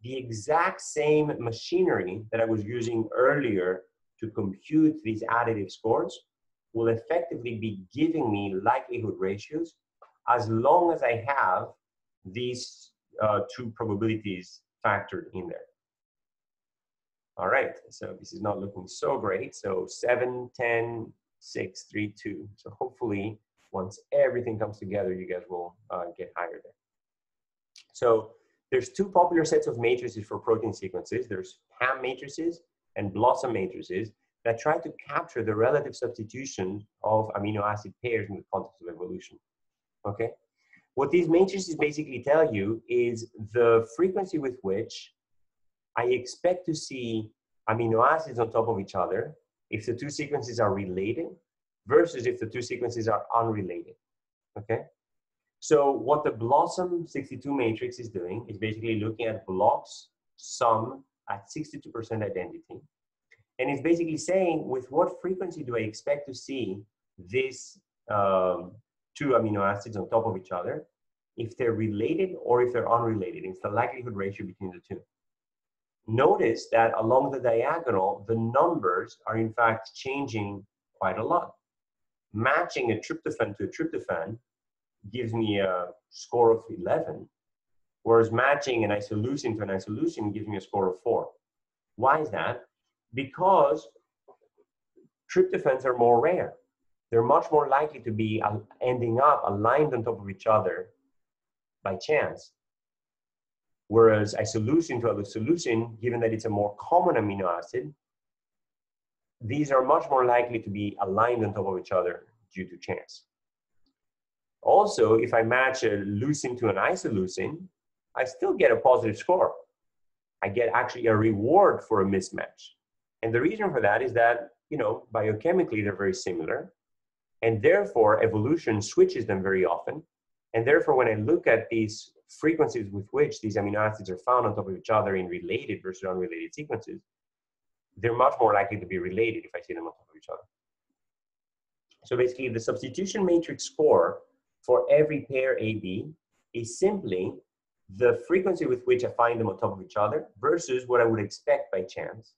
[SPEAKER 1] the exact same machinery that I was using earlier to compute these additive scores will effectively be giving me likelihood ratios as long as I have these uh, two probabilities factored in there. All right, so this is not looking so great. So 7, 10, 6, 3, 2. So hopefully once everything comes together, you guys will uh, get higher there. So there's two popular sets of matrices for protein sequences. There's PAM matrices and BLOSUM matrices that try to capture the relative substitution of amino acid pairs in the context of evolution. Okay? What these matrices basically tell you is the frequency with which I expect to see amino acids on top of each other if the two sequences are related versus if the two sequences are unrelated. Okay? So what the BLOSUM 62 matrix is doing is basically looking at blocks sum at 62% identity. And it's basically saying with what frequency do I expect to see these um, two amino acids on top of each other, if they're related or if they're unrelated. It's the likelihood ratio between the two. Notice that along the diagonal, the numbers are in fact changing quite a lot. Matching a tryptophan to a tryptophan gives me a score of 11, whereas matching an isoleucine to an isoleucine gives me a score of 4. Why is that? Because tryptophans are more rare. They're much more likely to be ending up aligned on top of each other by chance. Whereas isoleucine to isoleucine, given that it's a more common amino acid, these are much more likely to be aligned on top of each other due to chance. Also, if I match a leucine to an isoleucine, I still get a positive score. I get actually a reward for a mismatch. And the reason for that is that, you know, biochemically they're very similar. And therefore, evolution switches them very often. And therefore, when I look at these frequencies with which these amino acids are found on top of each other in related versus unrelated sequences, they're much more likely to be related if I see them on top of each other. So basically, the substitution matrix score for every pair AB is simply the frequency with which I find them on top of each other versus what I would expect by chance.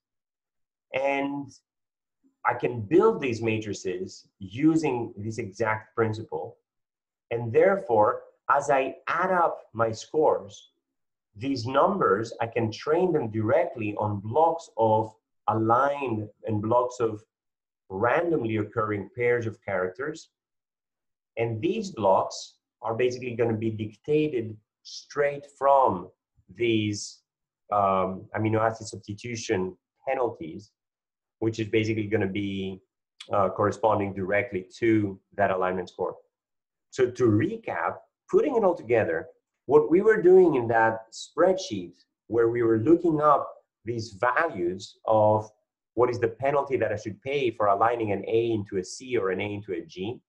[SPEAKER 1] And I can build these matrices using this exact principle. And therefore, as I add up my scores, these numbers, I can train them directly on blocks of aligned and blocks of randomly occurring pairs of characters. And these blocks are basically going to be dictated straight from these um, amino acid substitution penalties, which is basically going to be uh, corresponding directly to that alignment score. So to recap, putting it all together, what we were doing in that spreadsheet where we were looking up these values of what is the penalty that I should pay for aligning an A into a C or an A into a G.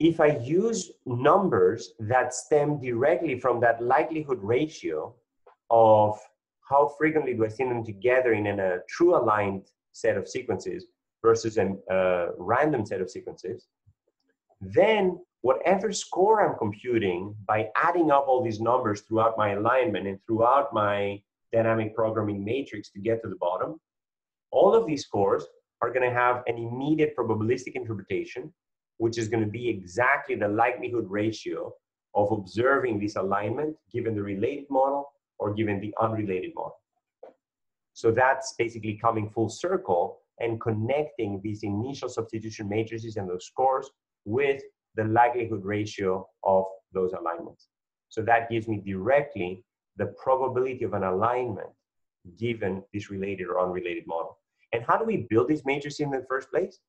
[SPEAKER 1] If I use numbers that stem directly from that likelihood ratio of how frequently do I see them together in a true aligned set of sequences versus a uh, random set of sequences, then whatever score I'm computing by adding up all these numbers throughout my alignment and throughout my dynamic programming matrix to get to the bottom, all of these scores are going to have an immediate probabilistic interpretation, which is going to be exactly the likelihood ratio of observing this alignment given the related model or given the unrelated model. So that's basically coming full circle and connecting these initial substitution matrices and those scores with the likelihood ratio of those alignments. So that gives me directly the probability of an alignment given this related or unrelated model. And how do we build these matrices in the first place?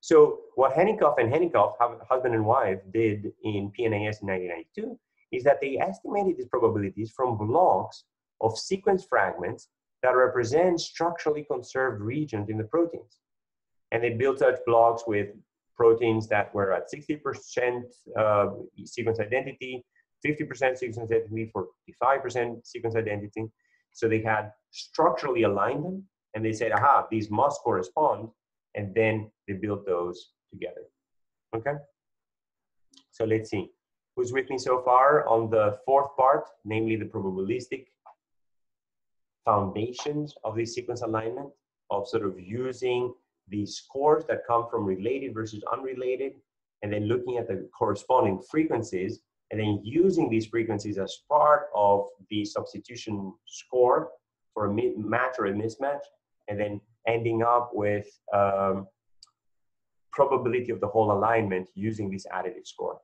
[SPEAKER 1] So what Henikoff and Henikoff, husband and wife, did in PNAS in 1992 is that they estimated these probabilities from blocks of sequence fragments that represent structurally conserved regions in the proteins. And they built such blocks with proteins that were at 60% uh, sequence identity, 50% sequence identity, for 45% sequence identity. So they had structurally aligned them and they said, aha, these must correspond. And then they built those together. Okay? So let's see. Who's with me so far on the fourth part, namely the probabilistic foundations of this sequence alignment, of sort of using the scores that come from related versus unrelated, and then looking at the corresponding frequencies, and then using these frequencies as part of the substitution score for a match or a mismatch, and then ending up with um, probability of the whole alignment using this additive score.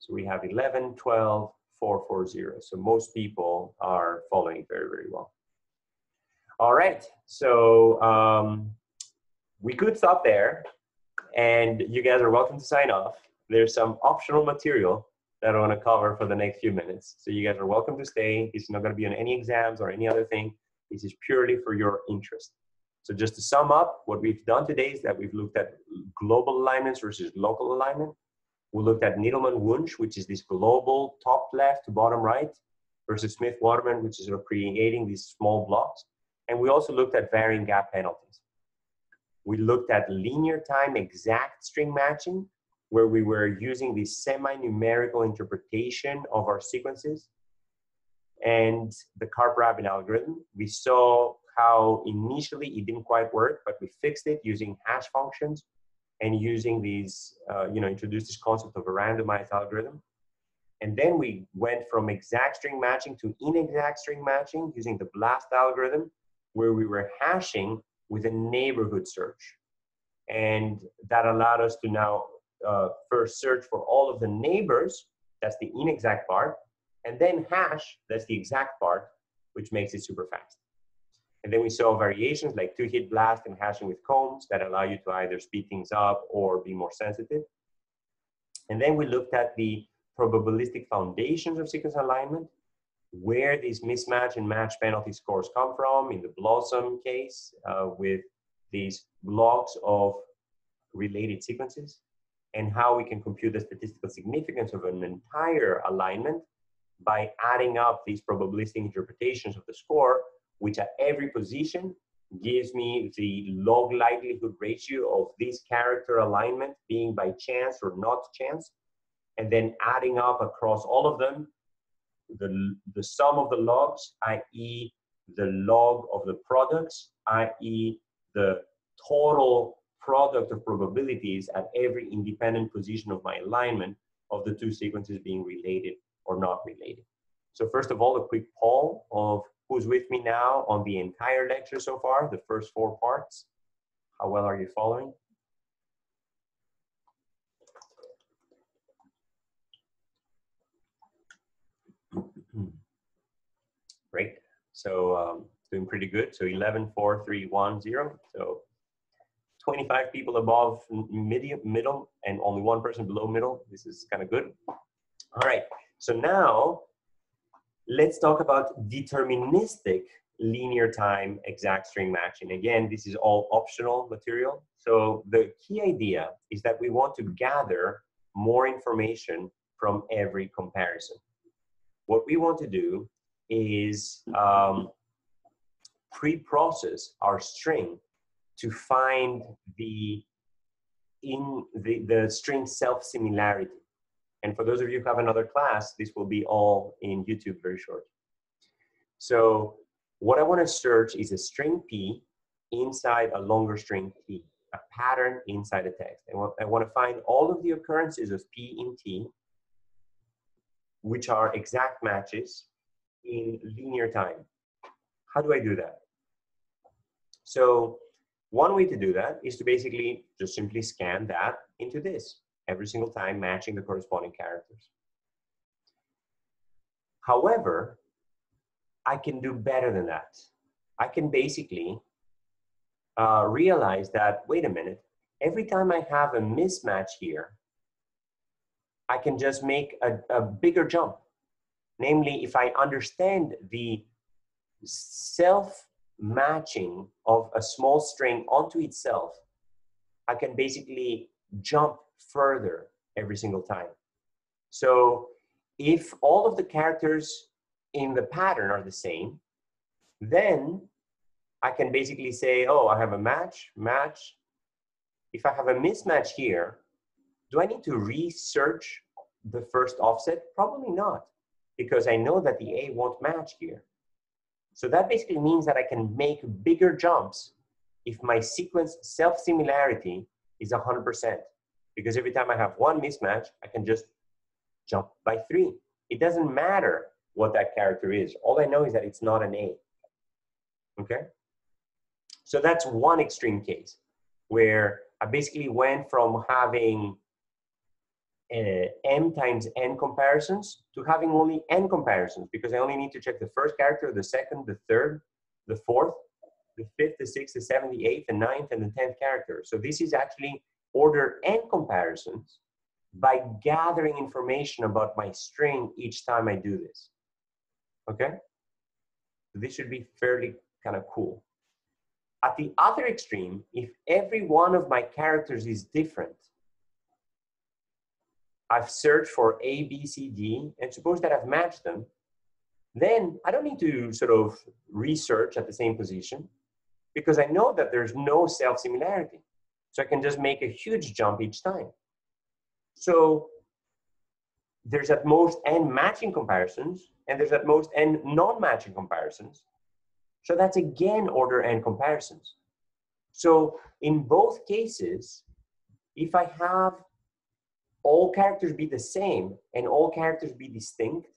[SPEAKER 1] So we have 11, 12, 4, 4, 0. So most people are following very, very well. All right, so um, we could stop there and you guys are welcome to sign off. There's some optional material that I want to cover for the next few minutes. So you guys are welcome to stay. It's not going to be on any exams or any other thing. This is purely for your interest. So just to sum up, what we've done today is that we've looked at global alignments versus local alignment. We looked at Needleman-Wunsch, which is this global top left to bottom right, versus Smith-Waterman, which is sort of creating these small blocks. And we also looked at varying gap penalties. We looked at linear time exact string matching, where we were using the semi-numerical interpretation of our sequences and the Karp-Rabin algorithm. We saw how initially it didn't quite work, but we fixed it using hash functions and using these, uh, you know, introduced this concept of a randomized algorithm. And then we went from exact string matching to inexact string matching using the BLAST algorithm, where we were hashing with a neighborhood search. And that allowed us to now uh, first search for all of the neighbors, that's the inexact part, and then hash, that's the exact part, which makes it super fast. And then we saw variations like two hit blast and hashing with combs that allow you to either speed things up or be more sensitive. And then we looked at the probabilistic foundations of sequence alignment, where these mismatch and match penalty scores come from in the BLOSUM case uh, with these blocks of related sequences and how we can compute the statistical significance of an entire alignment by adding up these probabilistic interpretations of the score, which at every position gives me the log likelihood ratio of this character alignment being by chance or not chance, and then adding up across all of them the, the sum of the logs, i.e. the log of the products, i.e. the total product of probabilities at every independent position of my alignment of the two sequences being related or not related. So first of all, a quick poll of who's with me now on the entire lecture so far, the first four parts. How well are you following? Great. So um, doing pretty good. So 11, 4, 3, 1, 0. So 25 people above medium, middle and only one person below middle. This is kind of good. All right. So now let's talk about deterministic linear time exact string matching. Again, this is all optional material. So the key idea is that we want to gather more information from every comparison. What we want to do is um, pre-process our string to find the in the, the string self-similarity. And for those of you who have another class, this will be all in YouTube very short. So what I want to search is a string P inside a longer string T, a pattern inside a text. I want, I want to find all of the occurrences of P in T, which are exact matches in linear time. How do I do that? So one way to do that is to basically just simply scan that into this every single time matching the corresponding characters. However, I can do better than that. I can basically uh, realize that, wait a minute, every time I have a mismatch here, I can just make a, a bigger jump. Namely, if I understand the self matching of a small string onto itself, I can basically jump further every single time. So if all of the characters in the pattern are the same, then I can basically say, oh, I have a match, match. If I have a mismatch here, do I need to research the first offset? Probably not because I know that the A won't match here. So that basically means that I can make bigger jumps if my sequence self-similarity is 100%. Because every time I have one mismatch, I can just jump by three. It doesn't matter what that character is. All I know is that it's not an A. Okay? So that's one extreme case where I basically went from having uh, m times n comparisons to having only n comparisons because I only need to check the first character, the second, the third, the fourth, the fifth, the sixth, the seventh, the eighth, the ninth, and the tenth character. So this is actually order n comparisons by gathering information about my string each time I do this. Okay? This should be fairly kind of cool. At the other extreme, if every one of my characters is different, I've searched for A, B, C, D, and suppose that I've matched them, then I don't need to sort of research at the same position because I know that there's no self-similarity. So I can just make a huge jump each time. So there's at most n matching comparisons, and there's at most n non-matching comparisons. So that's again order n comparisons. So in both cases, if I have all characters be the same and all characters be distinct,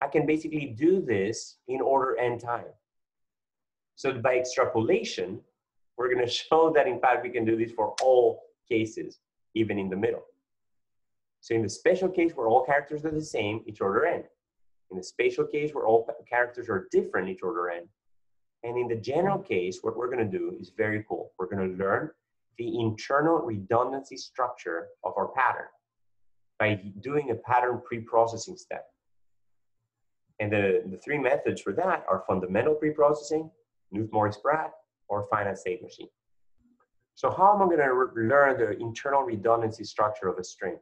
[SPEAKER 1] I can basically do this in order and time. So by extrapolation, we're going to show that in fact we can do this for all cases, even in the middle. So in the special case where all characters are the same, each order n. In the spatial case where all characters are different, each order n. And in the general case, what we're going to do is very cool. We're going to learn the internal redundancy structure of our pattern by doing a pattern pre-processing step. And the, the three methods for that are fundamental pre-processing, Knuth-Morris-Pratt, or finite state machine. So how am I going to learn the internal redundancy structure of a string?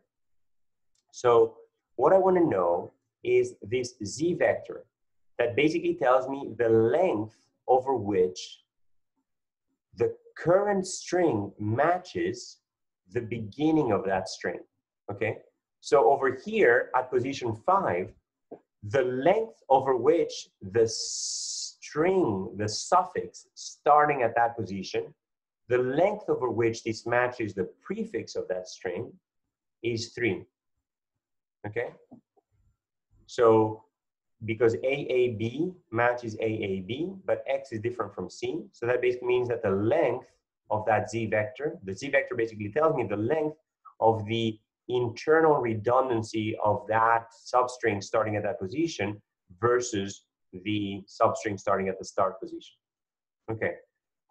[SPEAKER 1] So what I want to know is this z vector that basically tells me the length over which the current string matches the beginning of that string, okay? So over here at position five, the length over which the string, the suffix starting at that position, the length over which this matches the prefix of that string is three okay? So because AAB matches AAB, but X is different from C, so that basically means that the length of that Z vector, the Z vector basically tells me the length of the internal redundancy of that substring starting at that position versus the substring starting at the start position. Okay,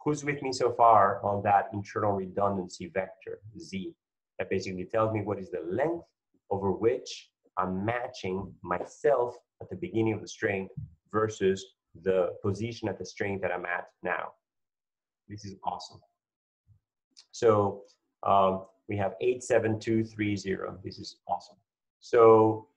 [SPEAKER 1] who's with me so far on that internal redundancy vector, Z? That basically tells me what is the length over which I'm matching myself at the beginning of the string versus the position at the string that I'm at now. This is awesome. So um, we have 87230. This is awesome. So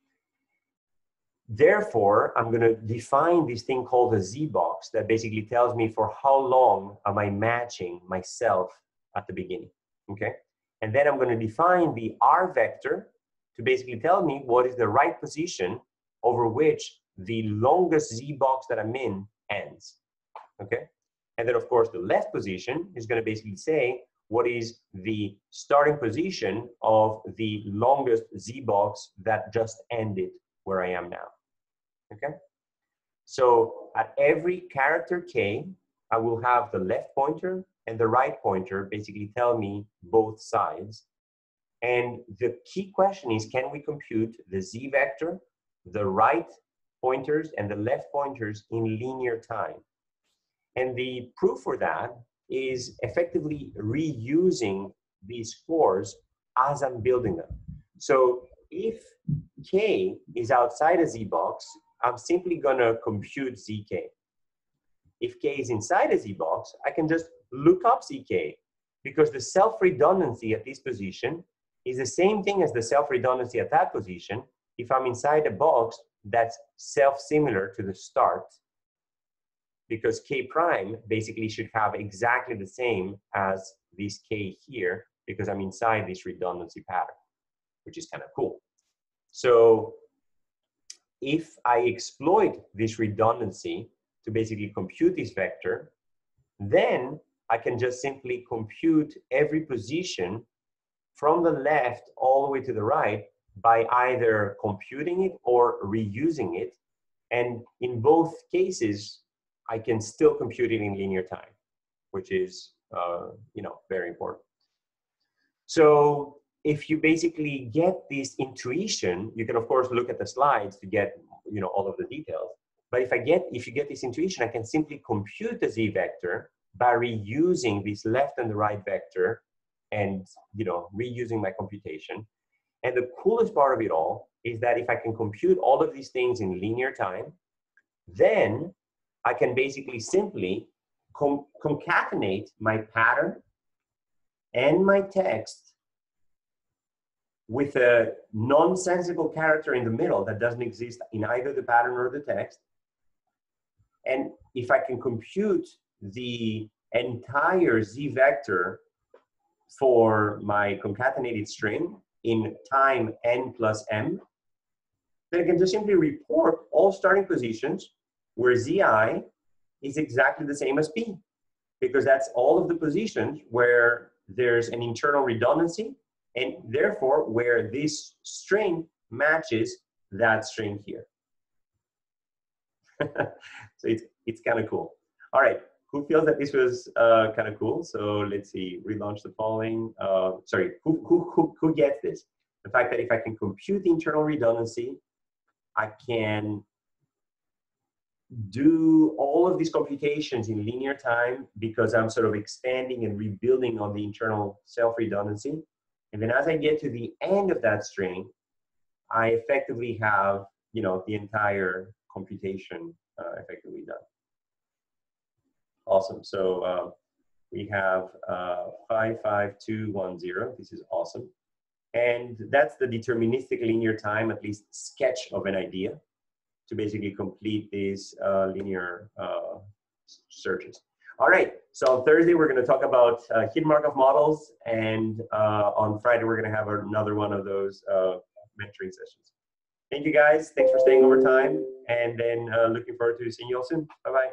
[SPEAKER 1] therefore, I'm going to define this thing called a Z box that basically tells me for how long am I matching myself at the beginning. Okay. And then I'm going to define the R vector to basically tell me what is the right position over which the longest Z box that I'm in ends. Okay? And then, of course, the left position is going to basically say what is the starting position of the longest Z box that just ended where I am now. Okay? So at every character K, I will have the left pointer and the right pointer basically tell me both sides and the key question is, can we compute the z vector, the right pointers, and the left pointers in linear time? And the proof for that is effectively reusing these scores as I'm building them. So if k is outside a z box, I'm simply gonna compute zk. If k is inside a z box, I can just look up zk because the self-redundancy at this position is the same thing as the self-redundancy at that position if I'm inside a box that's self-similar to the start because k prime basically should have exactly the same as this k here because I'm inside this redundancy pattern, which is kind of cool. So if I exploit this redundancy to basically compute this vector, then I can just simply compute every position from the left all the way to the right by either computing it or reusing it. And in both cases, I can still compute it in linear time, which is uh, you know very important. So if you basically get this intuition, you can of course look at the slides to get you know all of the details. But if I get if you get this intuition, I can simply compute the z vector by reusing this left and the right vector and you know reusing my computation. And the coolest part of it all is that if I can compute all of these things in linear time, then I can basically simply concatenate my pattern and my text with a nonsensical character in the middle that doesn't exist in either the pattern or the text. And if I can compute the entire z vector for my concatenated string in time n plus m, then I can just simply report all starting positions where zi is exactly the same as p, because that's all of the positions where there's an internal redundancy, and therefore where this string matches that string here. so it's, it's kind of cool. All right, who feels that this was uh, kind of cool? So let's see, relaunch the following. Uh, sorry, who, who, who, who gets this? The fact that if I can compute the internal redundancy, I can do all of these computations in linear time because I'm sort of expanding and rebuilding on the internal self-redundancy. And then as I get to the end of that string, I effectively have, you know, the entire computation uh, effectively done. Awesome. So uh, we have uh, 55210. This is awesome. And that's the deterministic linear time, at least sketch of an idea to basically complete these uh, linear uh, searches. All right, so on Thursday, we're gonna talk about uh, hidden Markov models, and uh, on Friday, we're gonna have another one of those uh, mentoring sessions. Thank you guys, thanks for staying over time, and then uh, looking forward to seeing you all soon. Bye-bye.